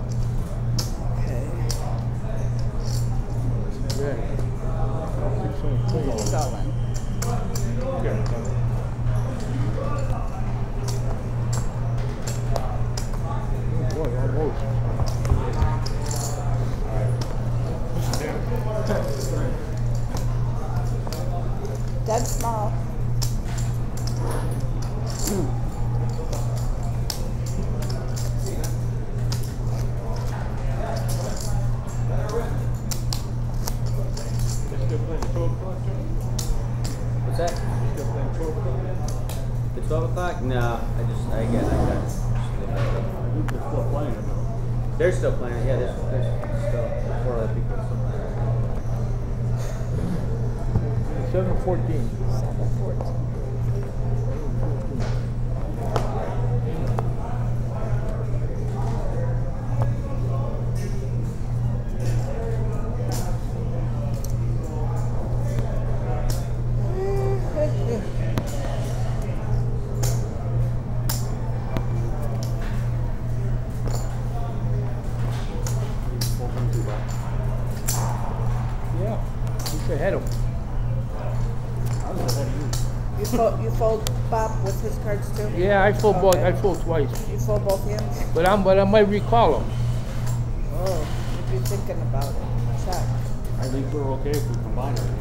S4: Yeah,
S8: I
S6: fought okay. both. I fought twice.
S2: You fought both hands.
S6: But I'm, but I might recall them.
S2: Oh, if you're thinking about it, check.
S4: I think we're okay if we combine
S2: them.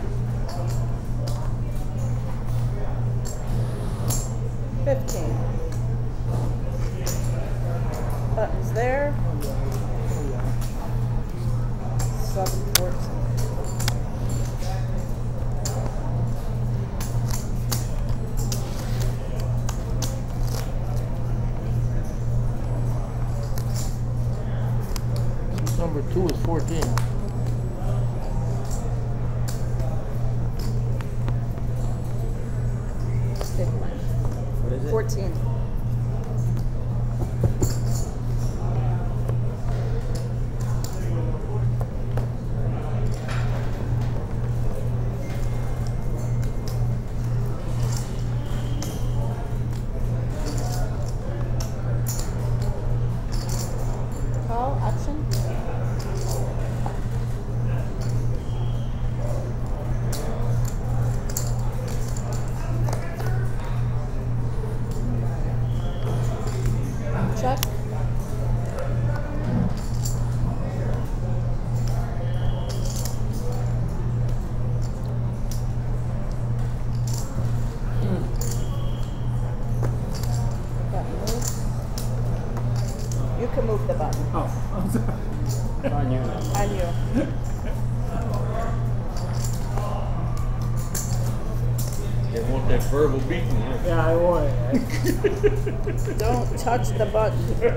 S2: touch the button.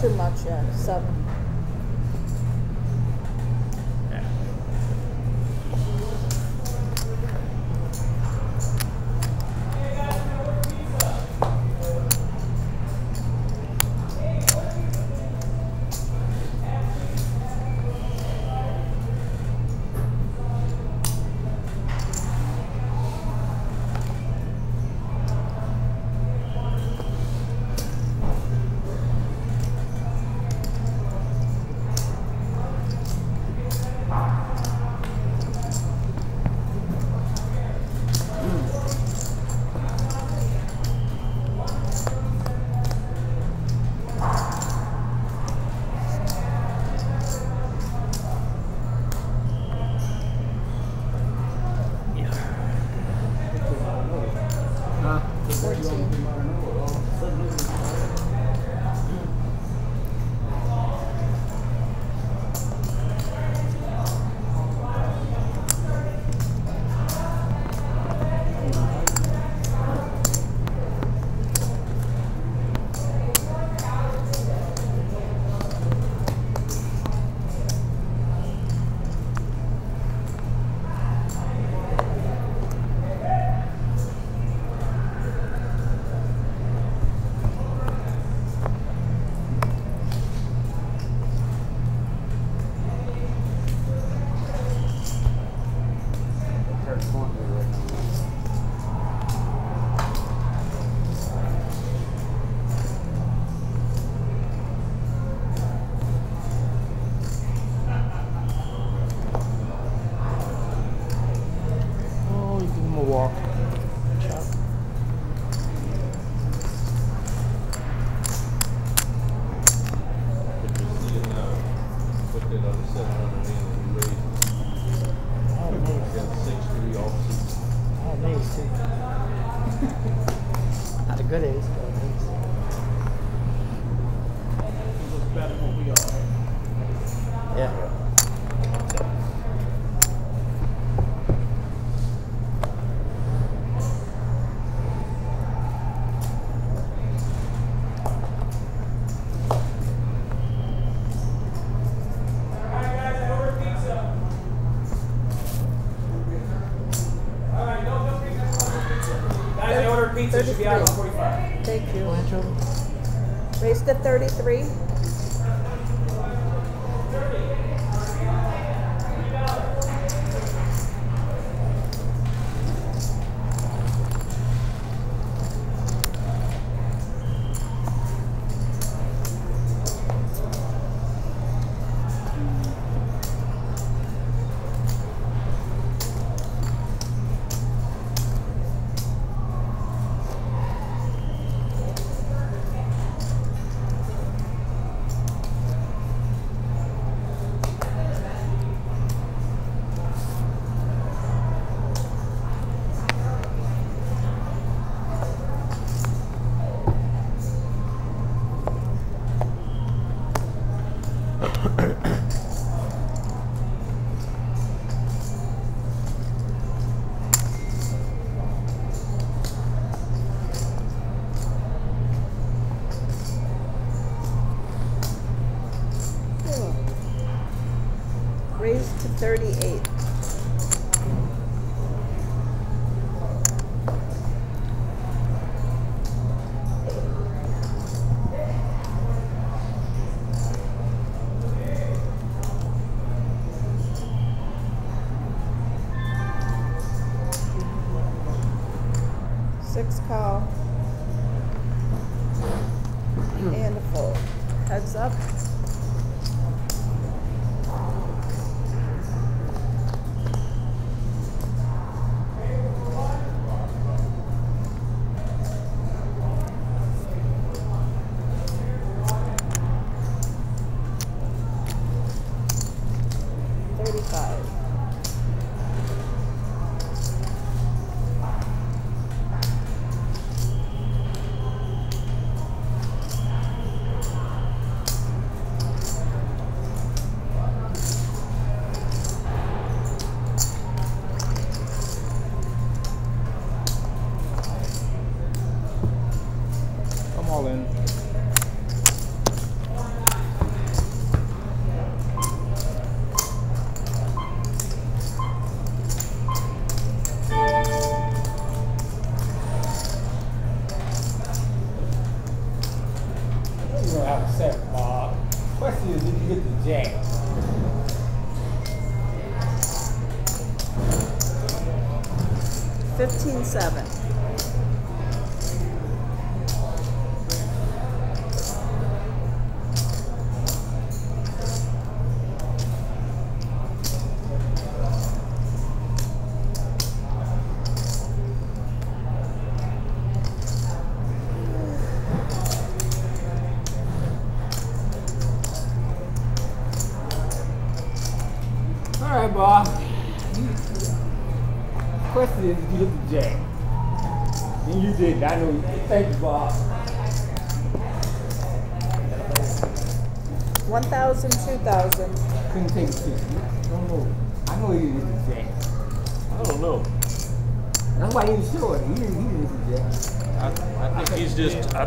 S1: too
S2: much, yeah, seven.
S1: the
S6: 33.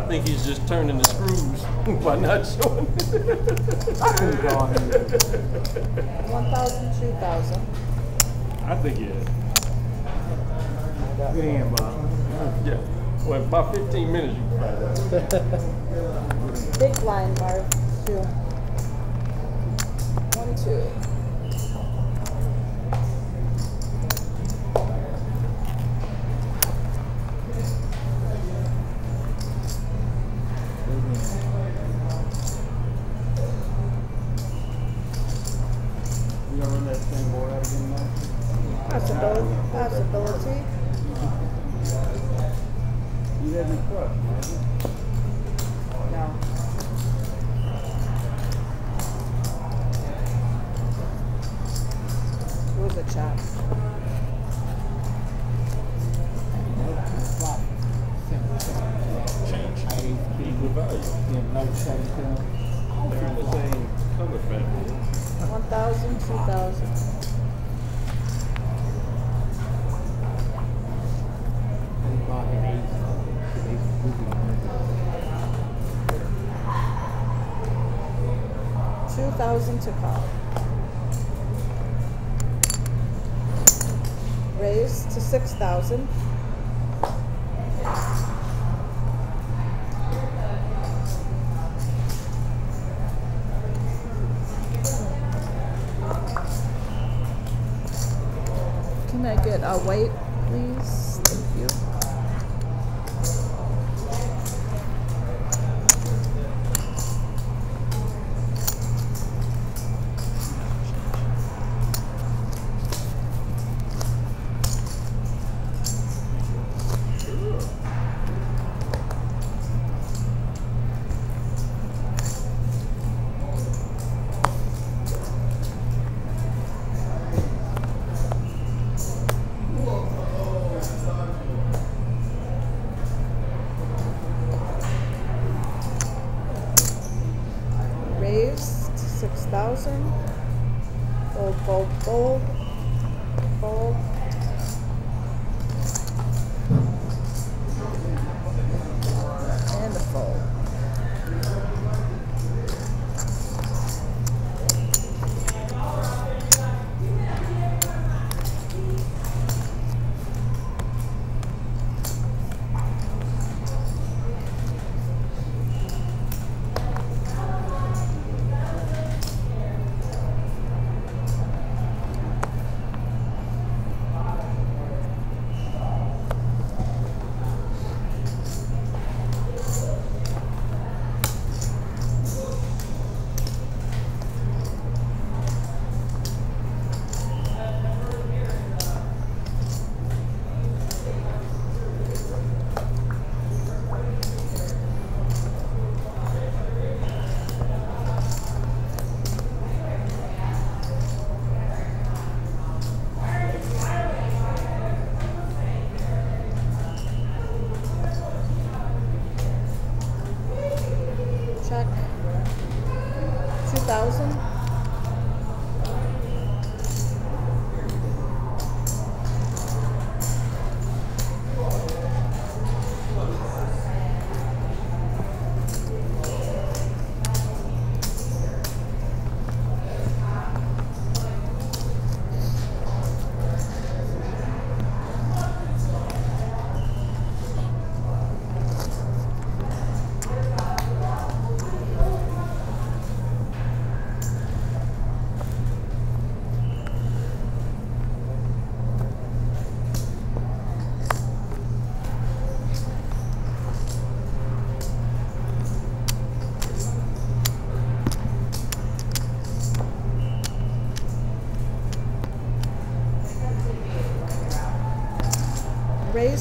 S6: think he's just turning the screws by not showing.
S2: One thousand, two thousand.
S6: I think he is.
S1: Damn, Bob.
S6: Yeah. Well, about 15 minutes you can find that.
S2: Big line, Marv, too.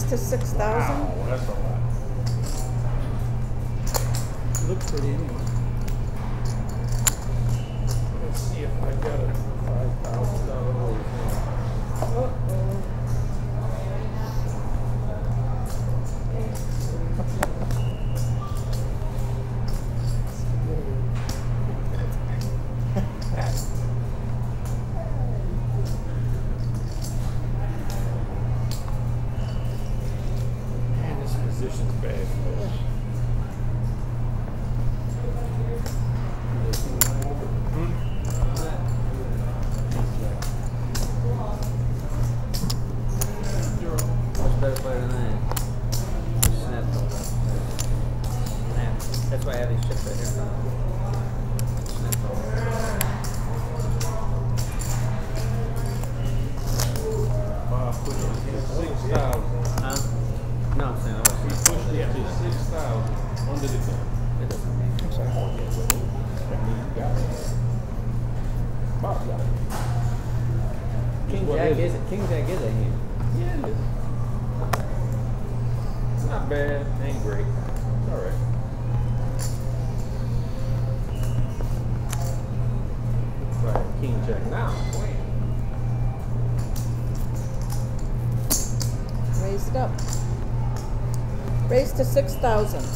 S1: To six thousand. Thousand.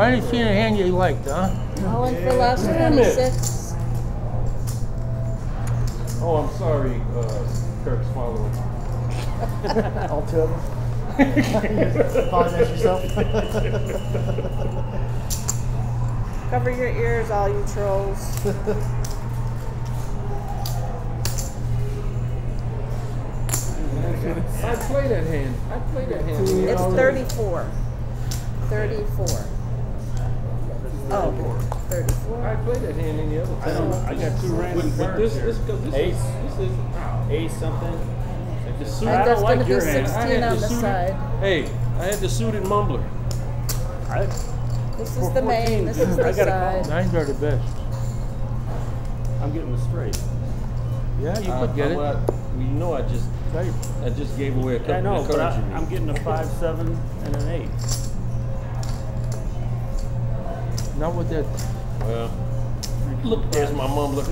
S10: Finally seen a hand you liked, huh?
S2: All in for last
S1: Damn it.
S2: twenty-six.
S1: Oh, I'm sorry, uh, Kirk's following.
S5: All two of them. Apologize yourself.
S2: Cover your ears, all you trolls.
S1: this,
S4: here.
S1: this, this
S8: Ace.
S1: is, this is,
S8: Ace something.
S1: the suit.
S2: And
S4: I don't like
S2: gonna
S4: your hand.
S1: I
S2: sixteen
S1: had
S2: on
S1: the
S2: the
S1: suited-
S2: side.
S1: Hey, I had the suited mumbler.
S4: I,
S2: This is the main, this is the
S4: I gotta call.
S2: side.
S10: Nines are the best.
S4: I'm getting the straight.
S10: Yeah, you
S1: Uh,
S10: could get it.
S1: well, I- you know, I just, I just gave away a couple
S4: I know,
S1: of
S4: but
S1: cards
S4: I, I'm getting a five, seven, and an eight.
S10: Not with that.
S1: Well, look, there's my mumbler.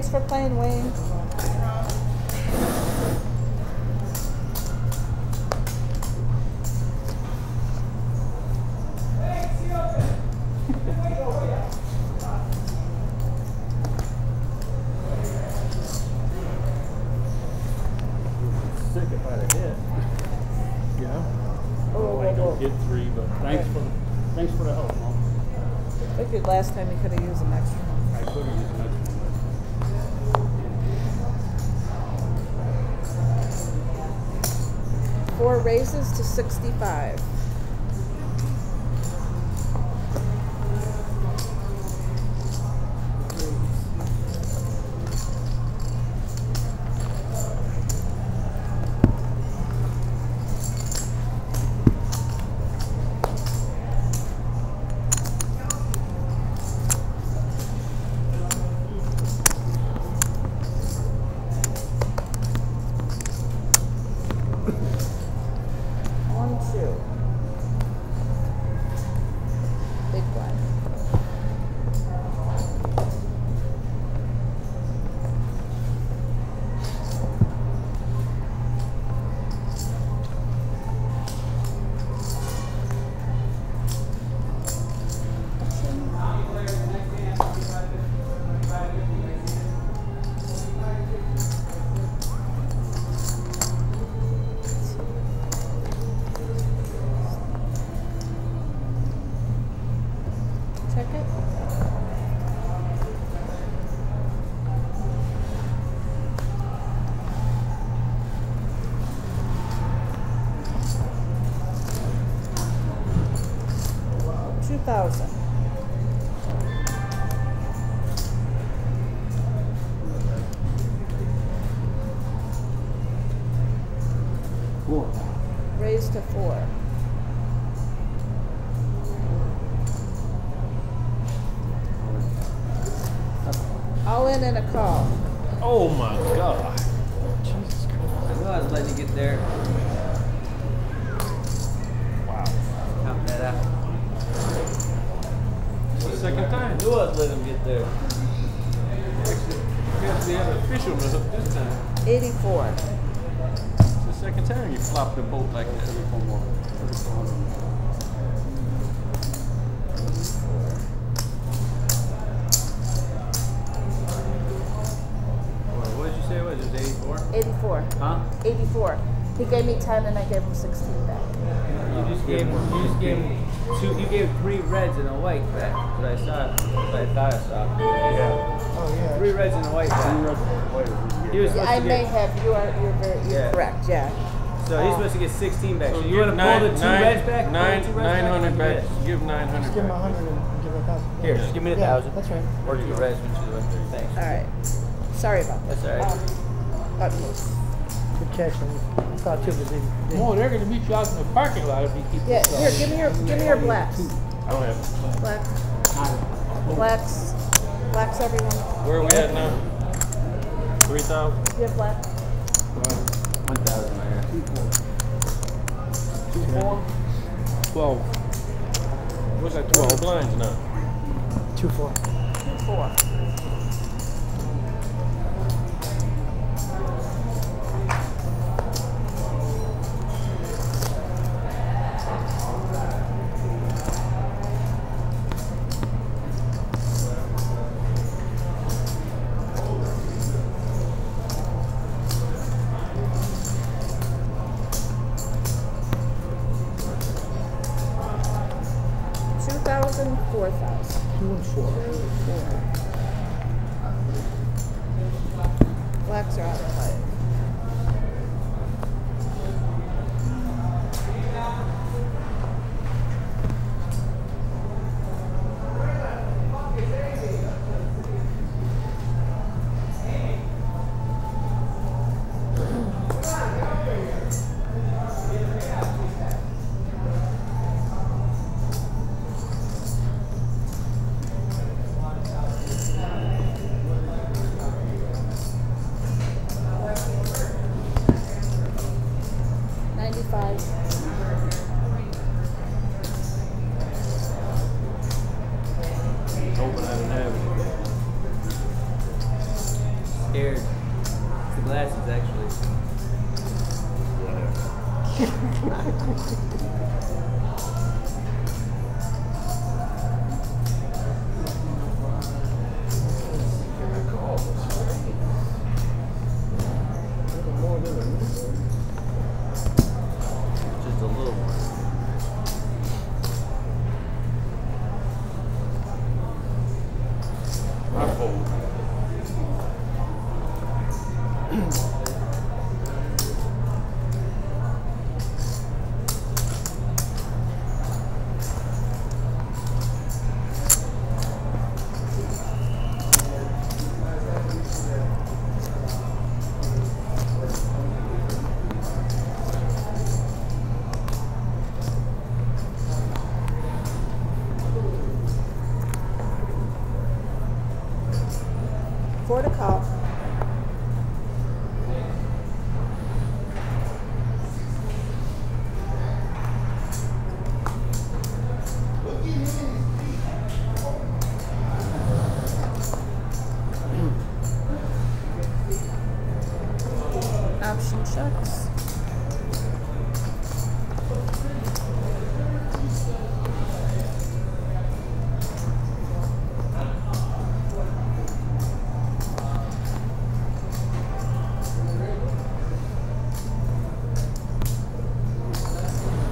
S2: Thanks for playing, Wayne. Gave me ten and I gave him sixteen back.
S8: You just gave him, you just gave him two, you gave three reds and a white back. But I saw it. What I thought I saw.
S4: Yeah.
S5: Oh, yeah.
S8: Three reds and a white back. He was supposed
S2: I
S8: to
S2: may
S8: get,
S2: have, you are, you're very, you're
S8: Yeah.
S2: correct, yeah.
S8: so he's supposed to get 16 back. So,
S1: So
S8: you
S1: give
S8: want to
S1: nine-
S8: pull the two
S1: nine-
S8: reds back? Pull the
S1: Nine,
S8: two reds
S1: nine
S8: back?
S1: hundred back.
S8: do
S1: Give nine hundred
S5: Just give him a
S1: back.
S5: hundred and give him a thousand.
S8: Here, just give me the
S5: Yeah,
S8: thousand.
S5: That's right.
S8: Or two reds, which is the rest. Thanks.
S2: All right. Sorry about that.
S8: That's all right.
S2: Um, button loose.
S5: Good catch. I thought too, but they, they
S10: Oh, they're gonna meet you out in the parking lot if you keep
S2: Yeah,
S10: this
S2: here,
S10: up.
S2: give me your, give me your blacks.
S1: I don't have.
S2: Black. Blacks. Blacks, everyone.
S1: Where are we at now? Three thousand.
S2: You have black?
S8: 1,000 right here.
S1: Two four.
S10: Twelve.
S1: What's that? Twelve blinds now.
S5: two four.
S1: Two four.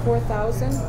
S2: Four
S1: thousand.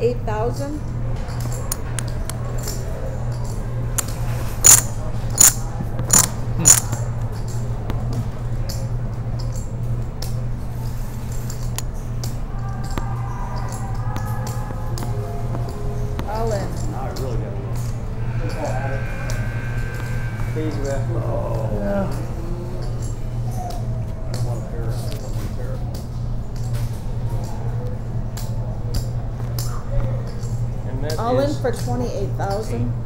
S1: 8,000 twenty-eight thousand.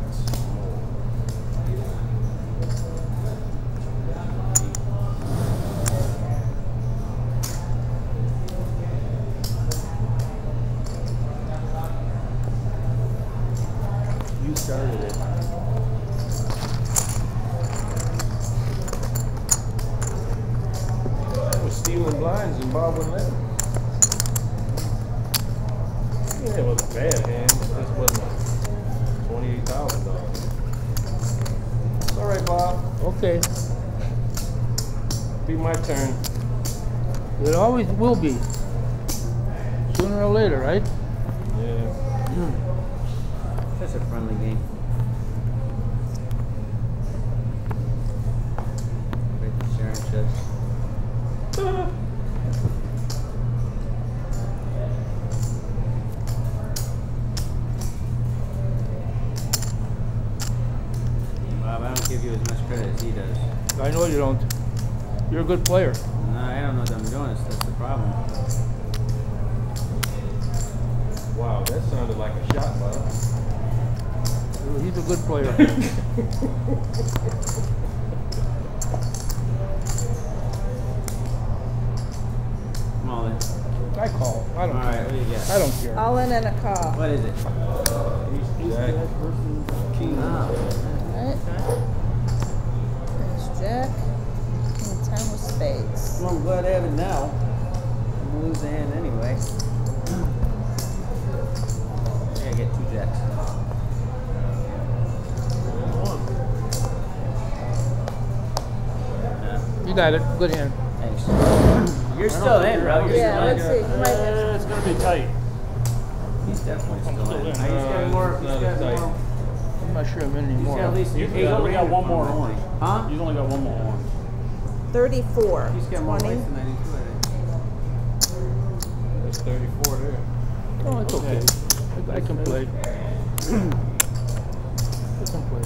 S8: Got it.
S10: Good hand.
S8: thanks. You're still in, bro. You're
S1: Yeah,
S8: still
S1: let's
S8: in.
S1: see. You might have-
S4: Eh, it's gonna be tight.
S8: He's definitely still
S4: still
S8: in.
S4: in.
S8: He's got
S2: Uh,
S8: more.
S2: it's
S8: He's
S2: not
S8: got
S2: tight.
S8: more.
S10: I'm not sure I'm in
S8: He's
S10: anymore.
S8: got at least.
S4: He's
S8: he's
S4: only got one more orange.
S8: Huh?
S4: He's only got one more orange.
S1: Thirty-four.
S8: He's got more
S1: Twenty.
S8: whites than I do too. I think.
S2: That's thirty-four there.
S10: Oh, it's okay. I, I can play. I can play.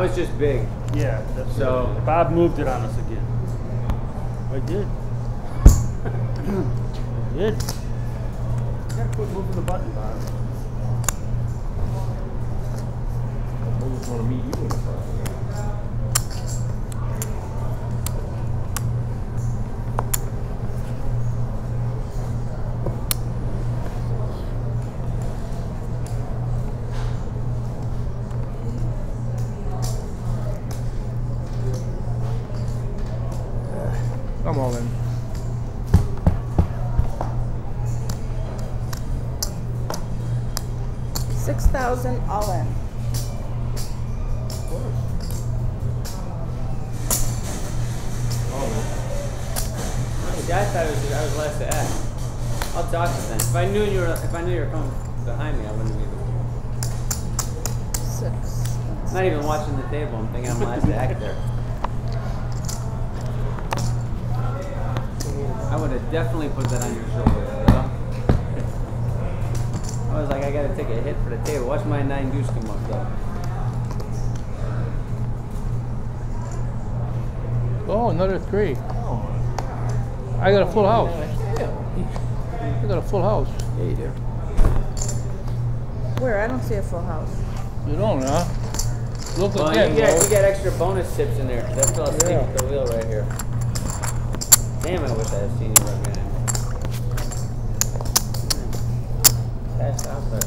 S8: I was just big.
S4: Yeah, that's
S8: So-
S4: Bob moved it on us again.
S10: I did. I did.
S4: You gotta quit moving the button, Bob.
S2: I always want to meet you in the front.
S8: Watching the table. I'm thinking I'm last to act there. I would have definitely put that on your shoulders, bro. I was like, I gotta take a hit for the table. Watch my nine deuce come up though.
S10: Oh, another three. I got a full house. I got a full house. Hey there.
S1: Where? I don't see a full house.
S10: You don't, huh? Look
S8: Well,
S10: again,
S8: you, got, you got extra bonus tips in there because I fell asleep
S10: Yeah.
S8: at the wheel right here. Damn, I wish I had seen you right behind me. Passed out, but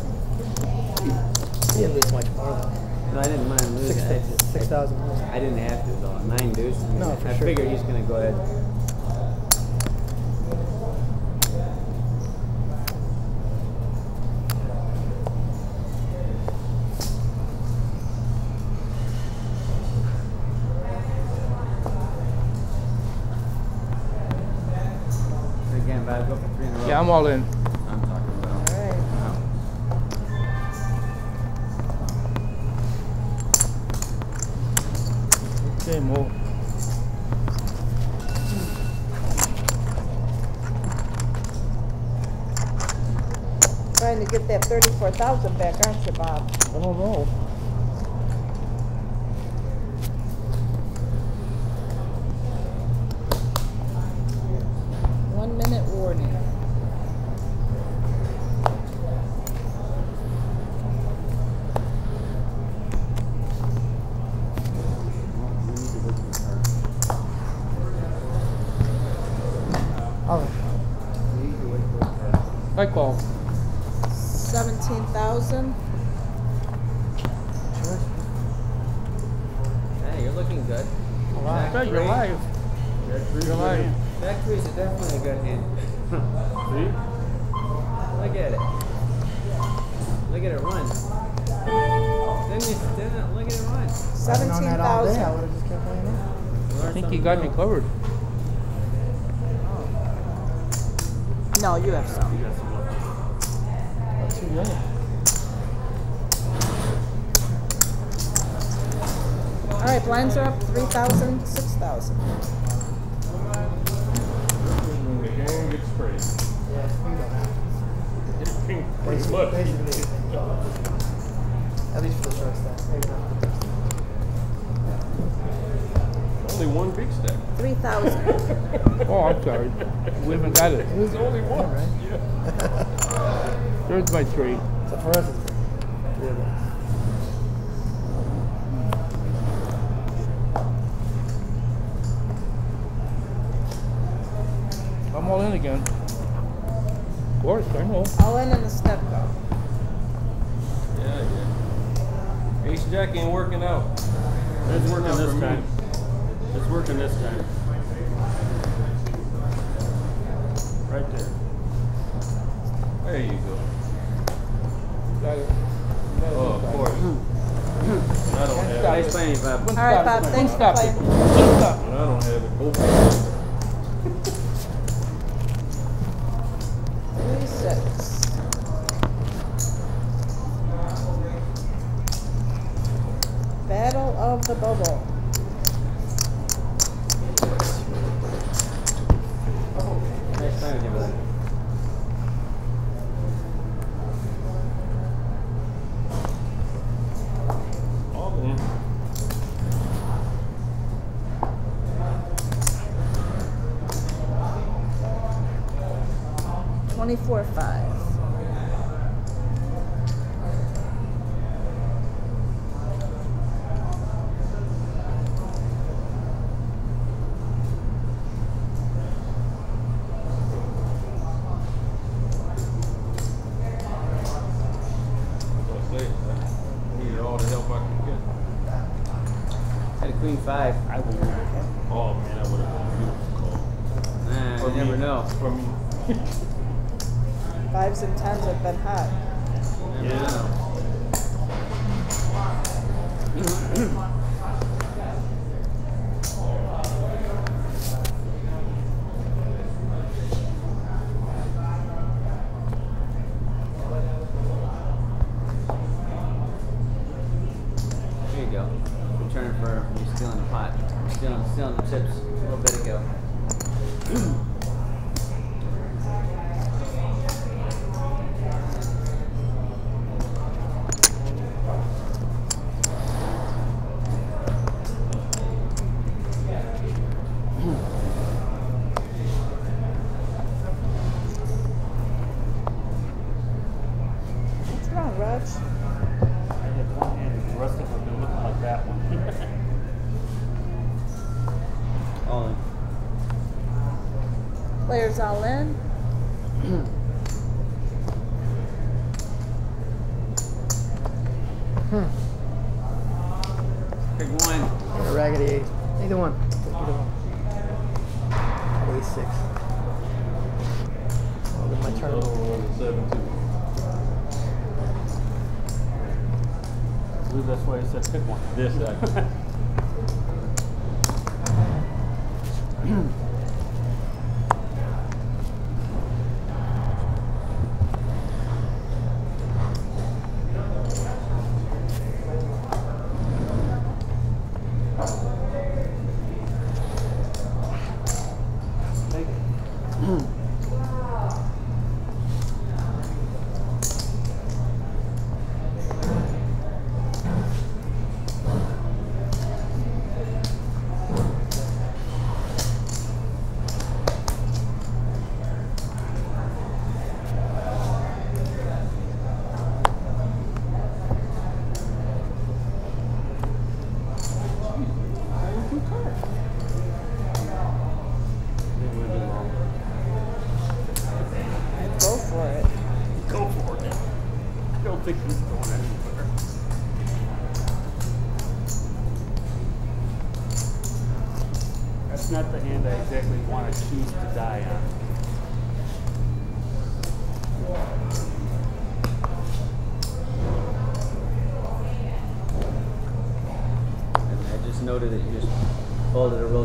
S5: You didn't lose much more though.
S8: no, I didn't mind losing.
S5: Six, six thousand more.
S8: I didn't have to though. Nine deuce.
S5: No, for
S8: I
S5: sure.
S8: figure he's gonna go ahead.
S10: All right,
S2: Bob.
S10: Thanks for
S1: I don't have it.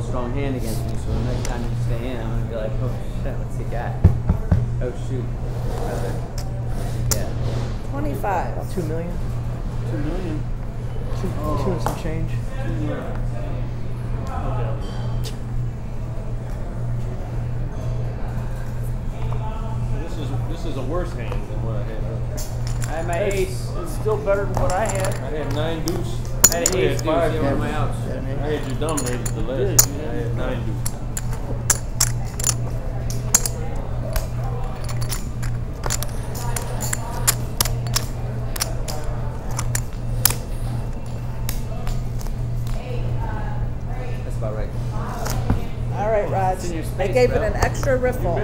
S8: strong hand against me, so the next time you stay in, I'm gonna be like, oh shit, what's he got? Oh shoot, rather, what's he got?
S2: Twenty-five.
S6: Two million?
S2: Gave it an extra riffle.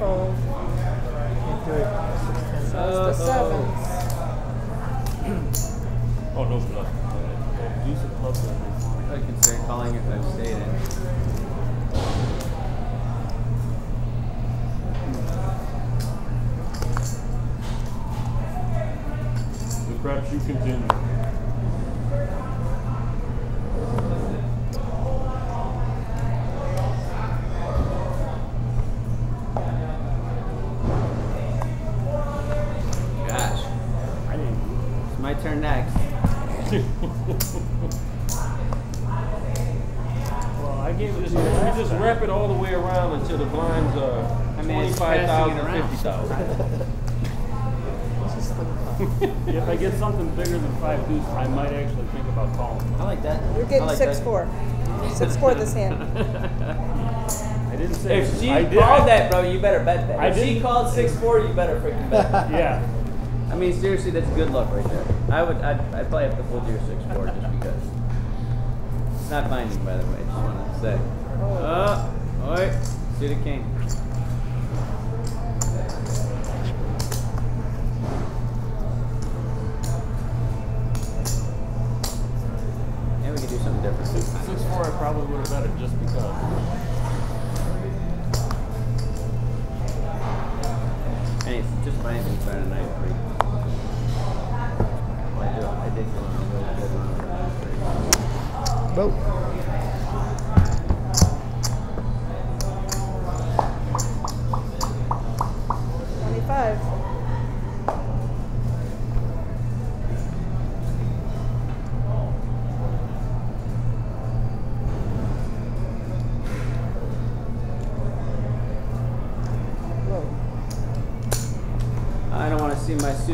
S8: It's
S2: the sevens.
S7: oh no blood.
S4: Use.
S8: I can start calling if I've stayed in.
S7: Perhaps you continue.
S4: get something bigger than five deuce, I might actually think about calling.
S8: I like that.
S2: You're getting
S8: like
S2: six
S8: that.
S2: four. Six four this hand.
S4: I didn't say.
S8: If she
S4: I did,
S8: called that, bro, you better bet that.
S4: I
S8: if she called six four, you better freaking bet.
S4: yeah.
S8: I mean, seriously, that's good luck right there. I would, I'd, I'd probably have to fold your six four just because. It's not binding, by the way.
S4: I just
S8: want to say. Oh. Uh,
S2: all
S8: right.
S2: See the king.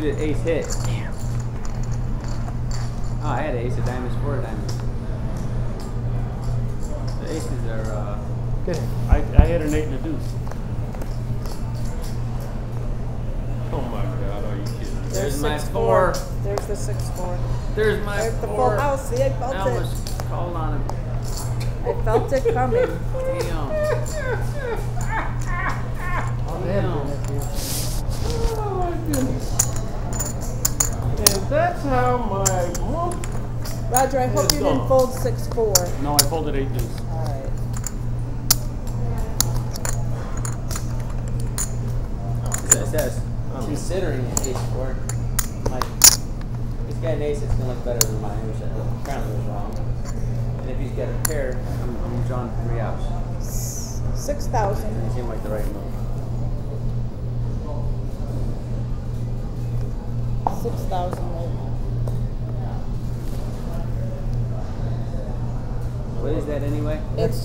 S2: as ace hit.
S8: hold
S2: it
S4: eight minutes.
S2: All right.
S8: So it says, considering an ace four, like, he's got an ace it's going to look better than mine, which apparently was wrong. And if he's got a pair, I'm, I'm drawing three outs.
S2: 6,000.
S8: It seemed like the right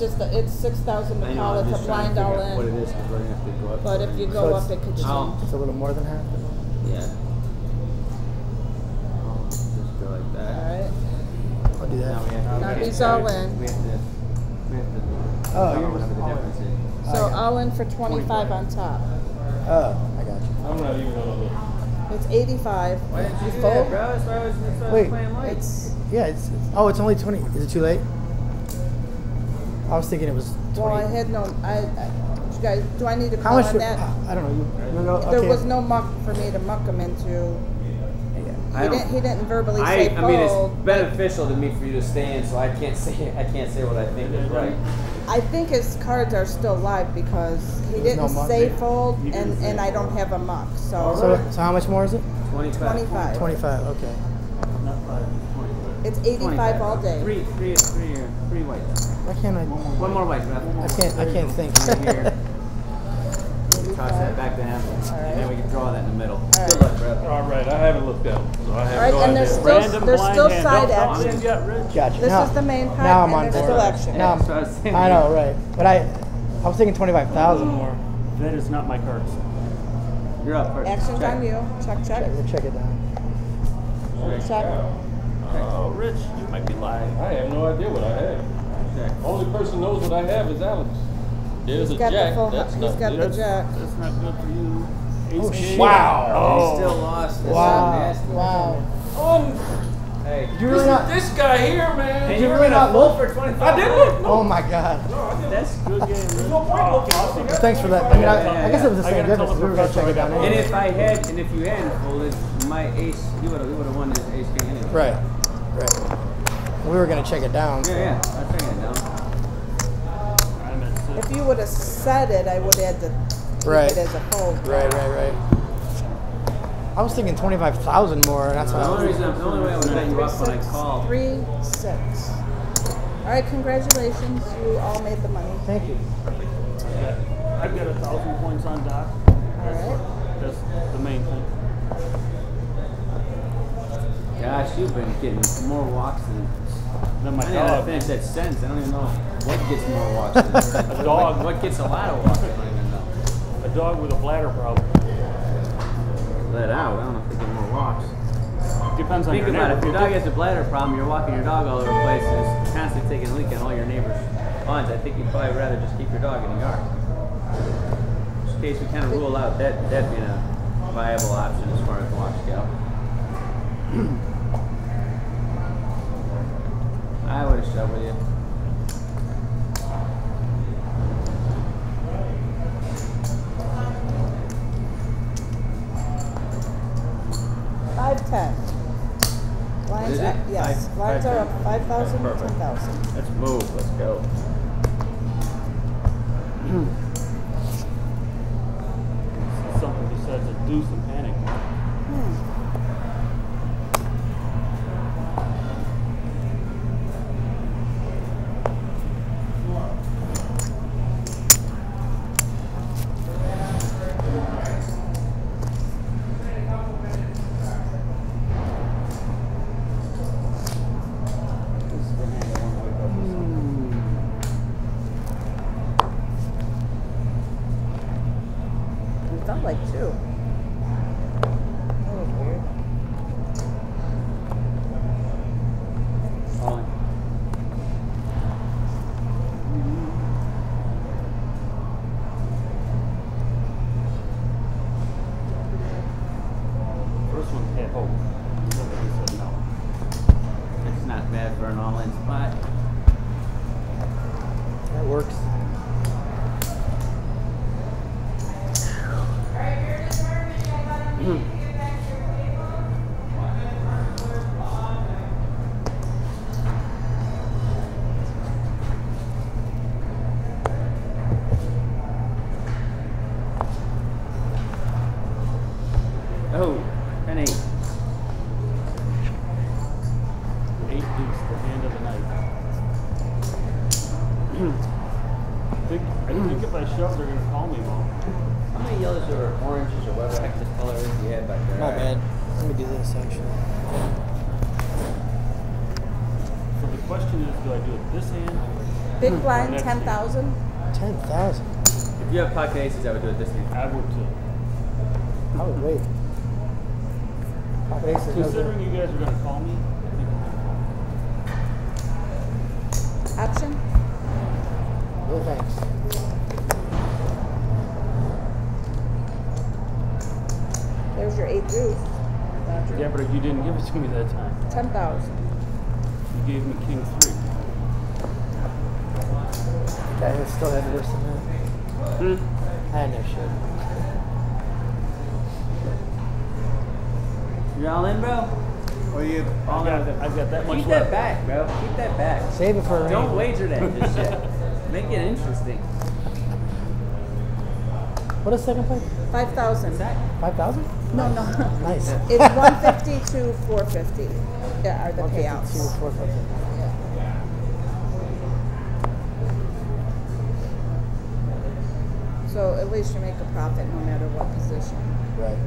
S2: It's just it's six thousand to call McCall,
S8: it's
S2: a blind all
S8: what
S2: in.
S8: we're gonna have to go up.
S2: But if you go up, it could change. Oh.
S6: It's a little more than half.
S8: Yeah. I'll Just go like that. Alright, I'll do that.
S2: Now he's all in.
S8: We have to, we have to.
S5: Oh, you're
S8: the
S5: all in.
S2: so
S5: yeah.
S2: all in for twenty-five on top.
S5: Oh, I got you.
S7: I'm not even gonna look.
S2: It's eighty-five.
S8: Why didn't you
S2: fold?
S8: bro? That's why I was, uh,
S5: Wait.
S8: playing
S2: lights.
S5: Yeah, it's, it's- oh, it's only twenty. Is it too late? I was thinking it was
S2: well, I
S5: twenty.
S2: had no, I, I, you guys, do I need to
S5: How
S2: call
S5: much?
S2: on
S5: For,
S2: that?
S5: I don't know. You, you know,
S2: There
S5: okay.
S2: was no muck for me to muck him into.
S8: I
S2: He
S8: don't-
S2: didn't, he didn't verbally
S8: I,
S2: say
S8: I mean, it's
S2: fold.
S8: beneficial to me for you to stay in, so I can't say I can't say what I think is right.
S2: I think his cards are still live because he
S5: There's no
S2: didn't
S5: muck.
S2: say fold
S4: He didn't
S2: and,
S4: say
S2: and I don't have a muck, so
S5: So, so how much more is it?
S8: Twenty-five.
S2: twenty-five.
S5: Twenty-five. Okay.
S4: Not five, twenty-five.
S2: It's eighty-five all day.
S8: Three, three, three, uh, three whites.
S5: Why can't I?
S8: One more white, Beth.
S5: I can't. I can't think.
S8: Right here. Toss that back to him, and then we can draw that in the middle.
S2: right.
S8: Good luck, Brett.
S7: All right, I haven't looked at them, so I have
S2: All right,
S7: no
S2: and
S7: idea.
S2: there's still,
S4: Random
S2: there's still
S4: hand.
S2: side
S4: Don't tell
S2: action.
S4: yet,
S5: Gotcha.
S2: This
S5: now,
S2: is the main pot,
S5: Now I'm
S2: and
S5: on
S2: there's
S5: board.
S2: still action.
S5: Now I'm,
S8: So I
S5: I know, right? But I, I was thinking twenty-five thousand more.
S4: That is not my cards.
S8: You're up first.
S2: Action's
S8: Check.
S2: on you. Check, check,
S5: Check, we'll check it down.
S2: check.
S4: Oh, Rich, you might be lying.
S7: I have no idea what I have.
S8: Check.
S7: Only person knows what I have is Alex. There's
S2: He's
S7: a
S2: got the
S7: jack.
S2: full,
S7: That's
S2: he's
S7: not
S2: got the
S7: good.
S2: jack.
S4: That's not good for you. Ace
S5: Oh, shit.
S7: Wow.
S8: He still lost. That's
S5: Wow.
S8: so.
S2: Wow.
S7: Um,
S8: Hey.
S5: You really not?
S7: this guy here, man.
S8: And you
S5: you
S8: were
S5: really
S8: gonna
S5: not
S8: vote for twenty-five.
S7: I didn't look.
S5: Oh my god.
S4: No, That's good game, Rich.
S7: No point looking.
S5: Thanks for that. I mean, I,
S8: Yeah,
S5: I guess it was the same
S4: gotta
S5: difference. We were gonna check it down
S4: I got
S8: And if I had, and if you hadn't folded, my ace, you would have, you would have won this ace king anyway.
S5: Right. Right. We were gonna check it down.
S8: Yeah, yeah. I'm taking it down.
S4: I'm at six.
S2: If you would have said it, I would have had to keep
S5: Right.
S2: it as a whole.
S5: Right. Right. Right. I was thinking twenty-five thousand more. and That's
S8: The
S5: what I
S8: only reason, the only way I would bet you up when I called.
S2: three, six. All right, congratulations. You all made the money.
S5: Thank you.
S4: I've got a thousand points on dock.
S2: All right.
S4: That's the main thing.
S8: Gosh, you've been getting more walks than.
S4: Then my
S8: I didn't
S4: dog.
S8: finish that sentence. I don't even know what gets more walks.
S4: A dog.
S8: What, what gets a lot of walks? I don't even know.
S4: A dog with a bladder problem.
S8: Let out. I don't know if they get more walks.
S4: Depends on
S8: Think
S4: your
S8: about it. If your dog has a bladder problem, you're walking your dog all over the place and it's constantly taking a leak on all your neighbors' lawns. I think you'd probably rather just keep your dog in the yard. Just in case we kind of rule out that that being a viable option as far as walks go. I would have shoved with you.
S2: Five, ten. Lines,
S8: Is it?
S2: up- yes,
S8: Five-
S2: lines
S8: five,
S2: are up five thousand,
S8: That's
S2: ten
S8: Let's move. Let's go. You have I would do it this hand.
S4: I would too.
S5: I would wait. Pocket aces. no good.
S4: Considering you guys are gonna call me, I think I'm gonna call.
S2: Option?
S5: No thanks.
S2: There's your eight deuce.
S4: Yeah, but you didn't give it to me that time.
S2: Ten thousand.
S4: You gave me king three.
S5: That is still had worse than that.
S4: Hmm?
S5: I had no shit.
S8: You all in, bro? Or you all
S4: I've got, that much
S8: Keep
S4: left.
S8: that back, bro. Keep that back.
S5: Save it for a
S8: Don't
S5: rain.
S8: wager that this shit. Make it interesting.
S5: What is second place?
S2: Five thousand.
S5: Five thousand?
S2: No, no.
S5: Nice.
S2: It's one fifty to four fifty. Yeah, are the
S5: 152,
S2: payouts.
S5: 450. Yeah.
S2: So at least you make a profit no matter what position.
S5: Right.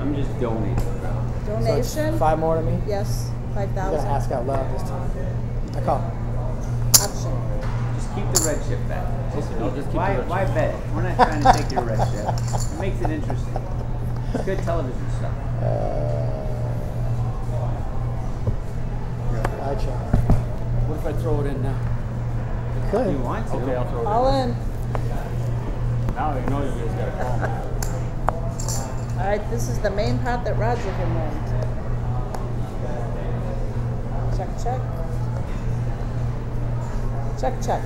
S8: I'm just donating, bro.
S5: So
S2: Donation?
S5: five more to me.
S2: Yes, five
S5: I'm gonna ask out loud this time. I call.
S2: Option.
S8: Just keep the red chip back. Just
S4: I'll
S8: keep,
S4: just keep
S8: why,
S4: the red
S8: why bet? We're not trying to take your red chip. It makes it interesting. It's good television stuff.
S5: Uh, I check.
S4: What if I throw it in now?
S8: If
S5: Could.
S8: you want to.
S4: Okay, I'll throw it
S2: All
S4: in.
S2: in.
S4: Now I know you guys gotta call me.
S2: All right, this is the main pot that Roger can win. Check, check. Check, check.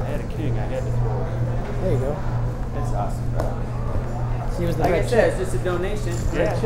S4: I had a king, I had to throw it.
S5: There you go.
S8: That's awesome, bro.
S5: See, it was the
S8: Like I said,
S5: chip.
S8: it's just a donation.
S5: Red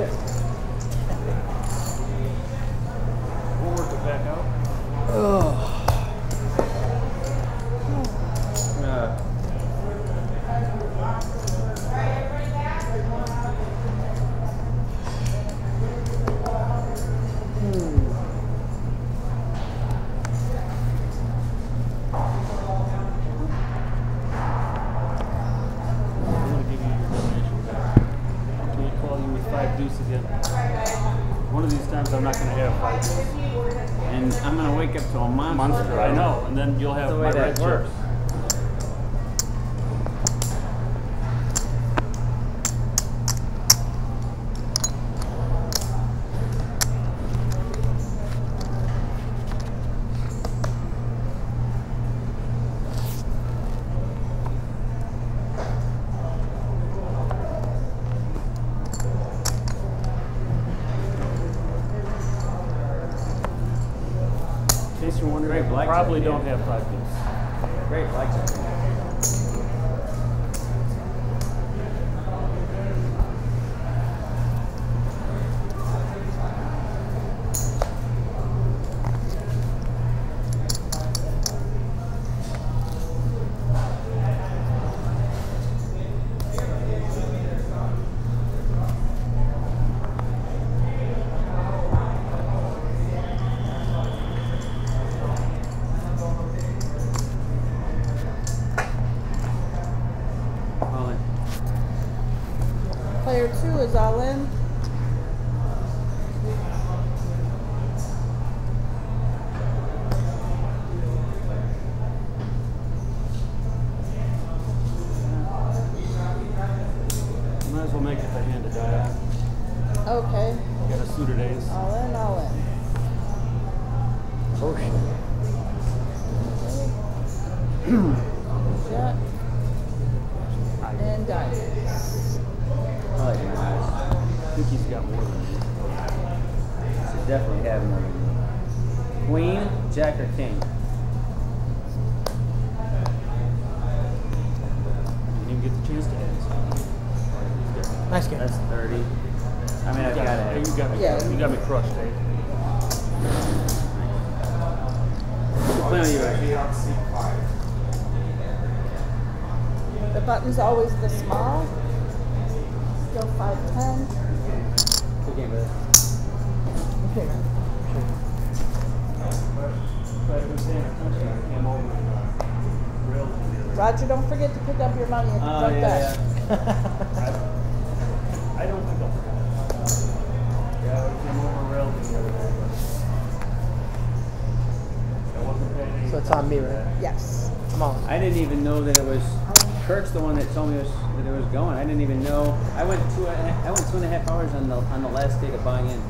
S8: the one that told me it was, that it was going. I didn't even know. I went two. and a half- I went two and a half hours on the on the last day to buy in.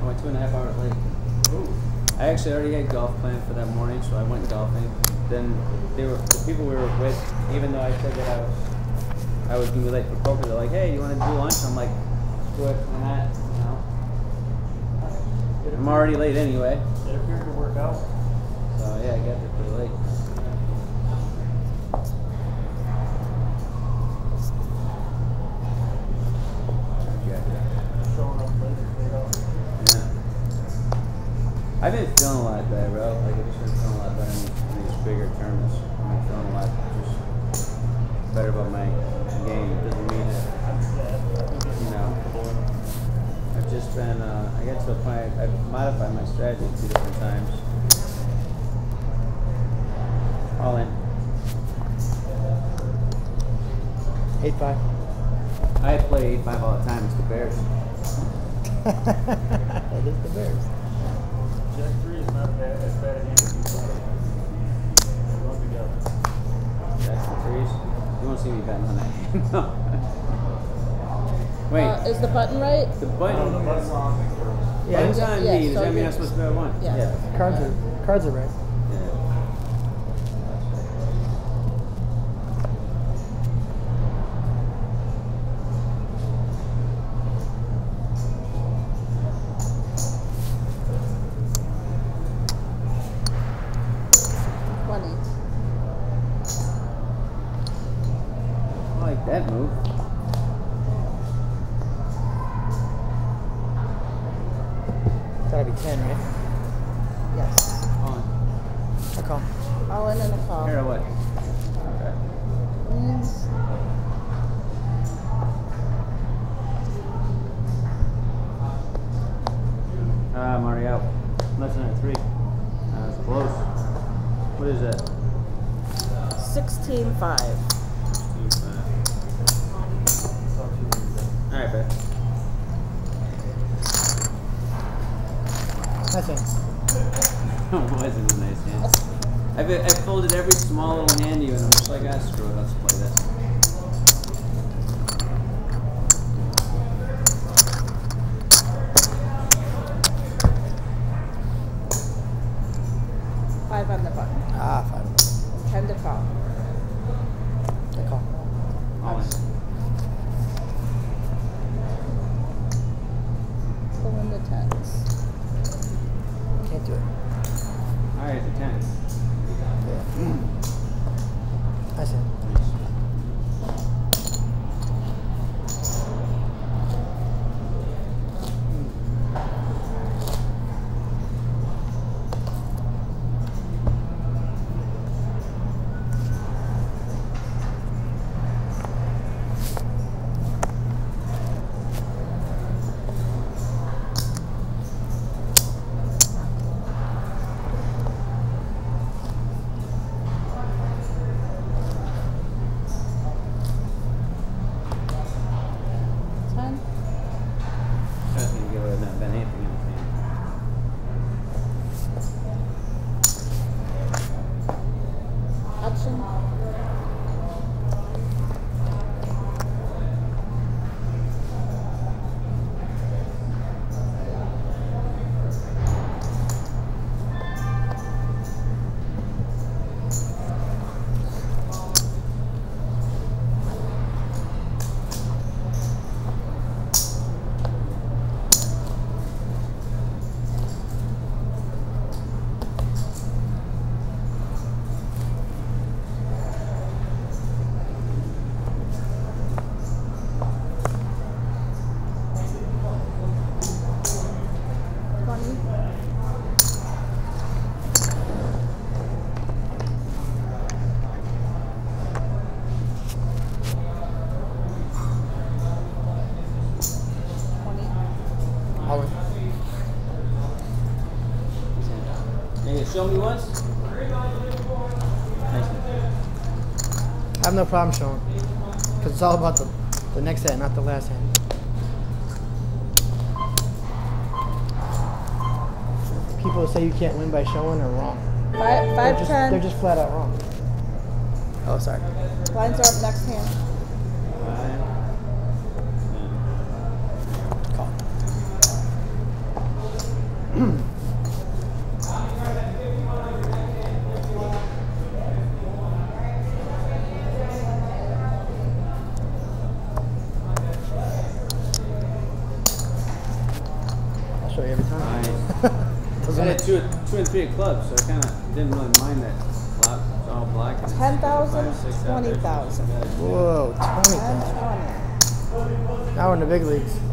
S8: I went two and a half hours late. I actually already had golf planned for that morning, so I went golfing. Then they were the people we were with, even though I said that I was I was gonna be late for poker. They're like, "Hey, you want to do lunch?" I'm like, "Screw it, why not?" You know. I'm already late anyway,
S5: five.
S8: I play eight five all the time. It's the Bears.
S5: that is the Bears.
S4: Jack three is not bad, as bad as you thought. They run together.
S8: That's the threes. You won't see me betting on that. no. Wait.
S2: Uh, is the button right?
S8: the button.
S4: No, the button's on.
S5: Yeah,
S8: Button's on
S2: yeah,
S8: me. Does
S2: so
S8: that mean I'm supposed to bet one?
S2: Yeah.
S8: yeah.
S5: cards are cards are right. That's it.
S8: wasn't a nice hand. I've, I folded every small little hand you, and I'm just like, ah, screw it, let's play this.
S5: No problem showing. Because it's all about the, the next hand, not the last hand. People say you can't win by showing are wrong.
S2: Five,
S5: They're just,
S2: ten.
S5: they're just flat out wrong. Oh, sorry.
S2: Lines are up next hand.
S5: Big leagues.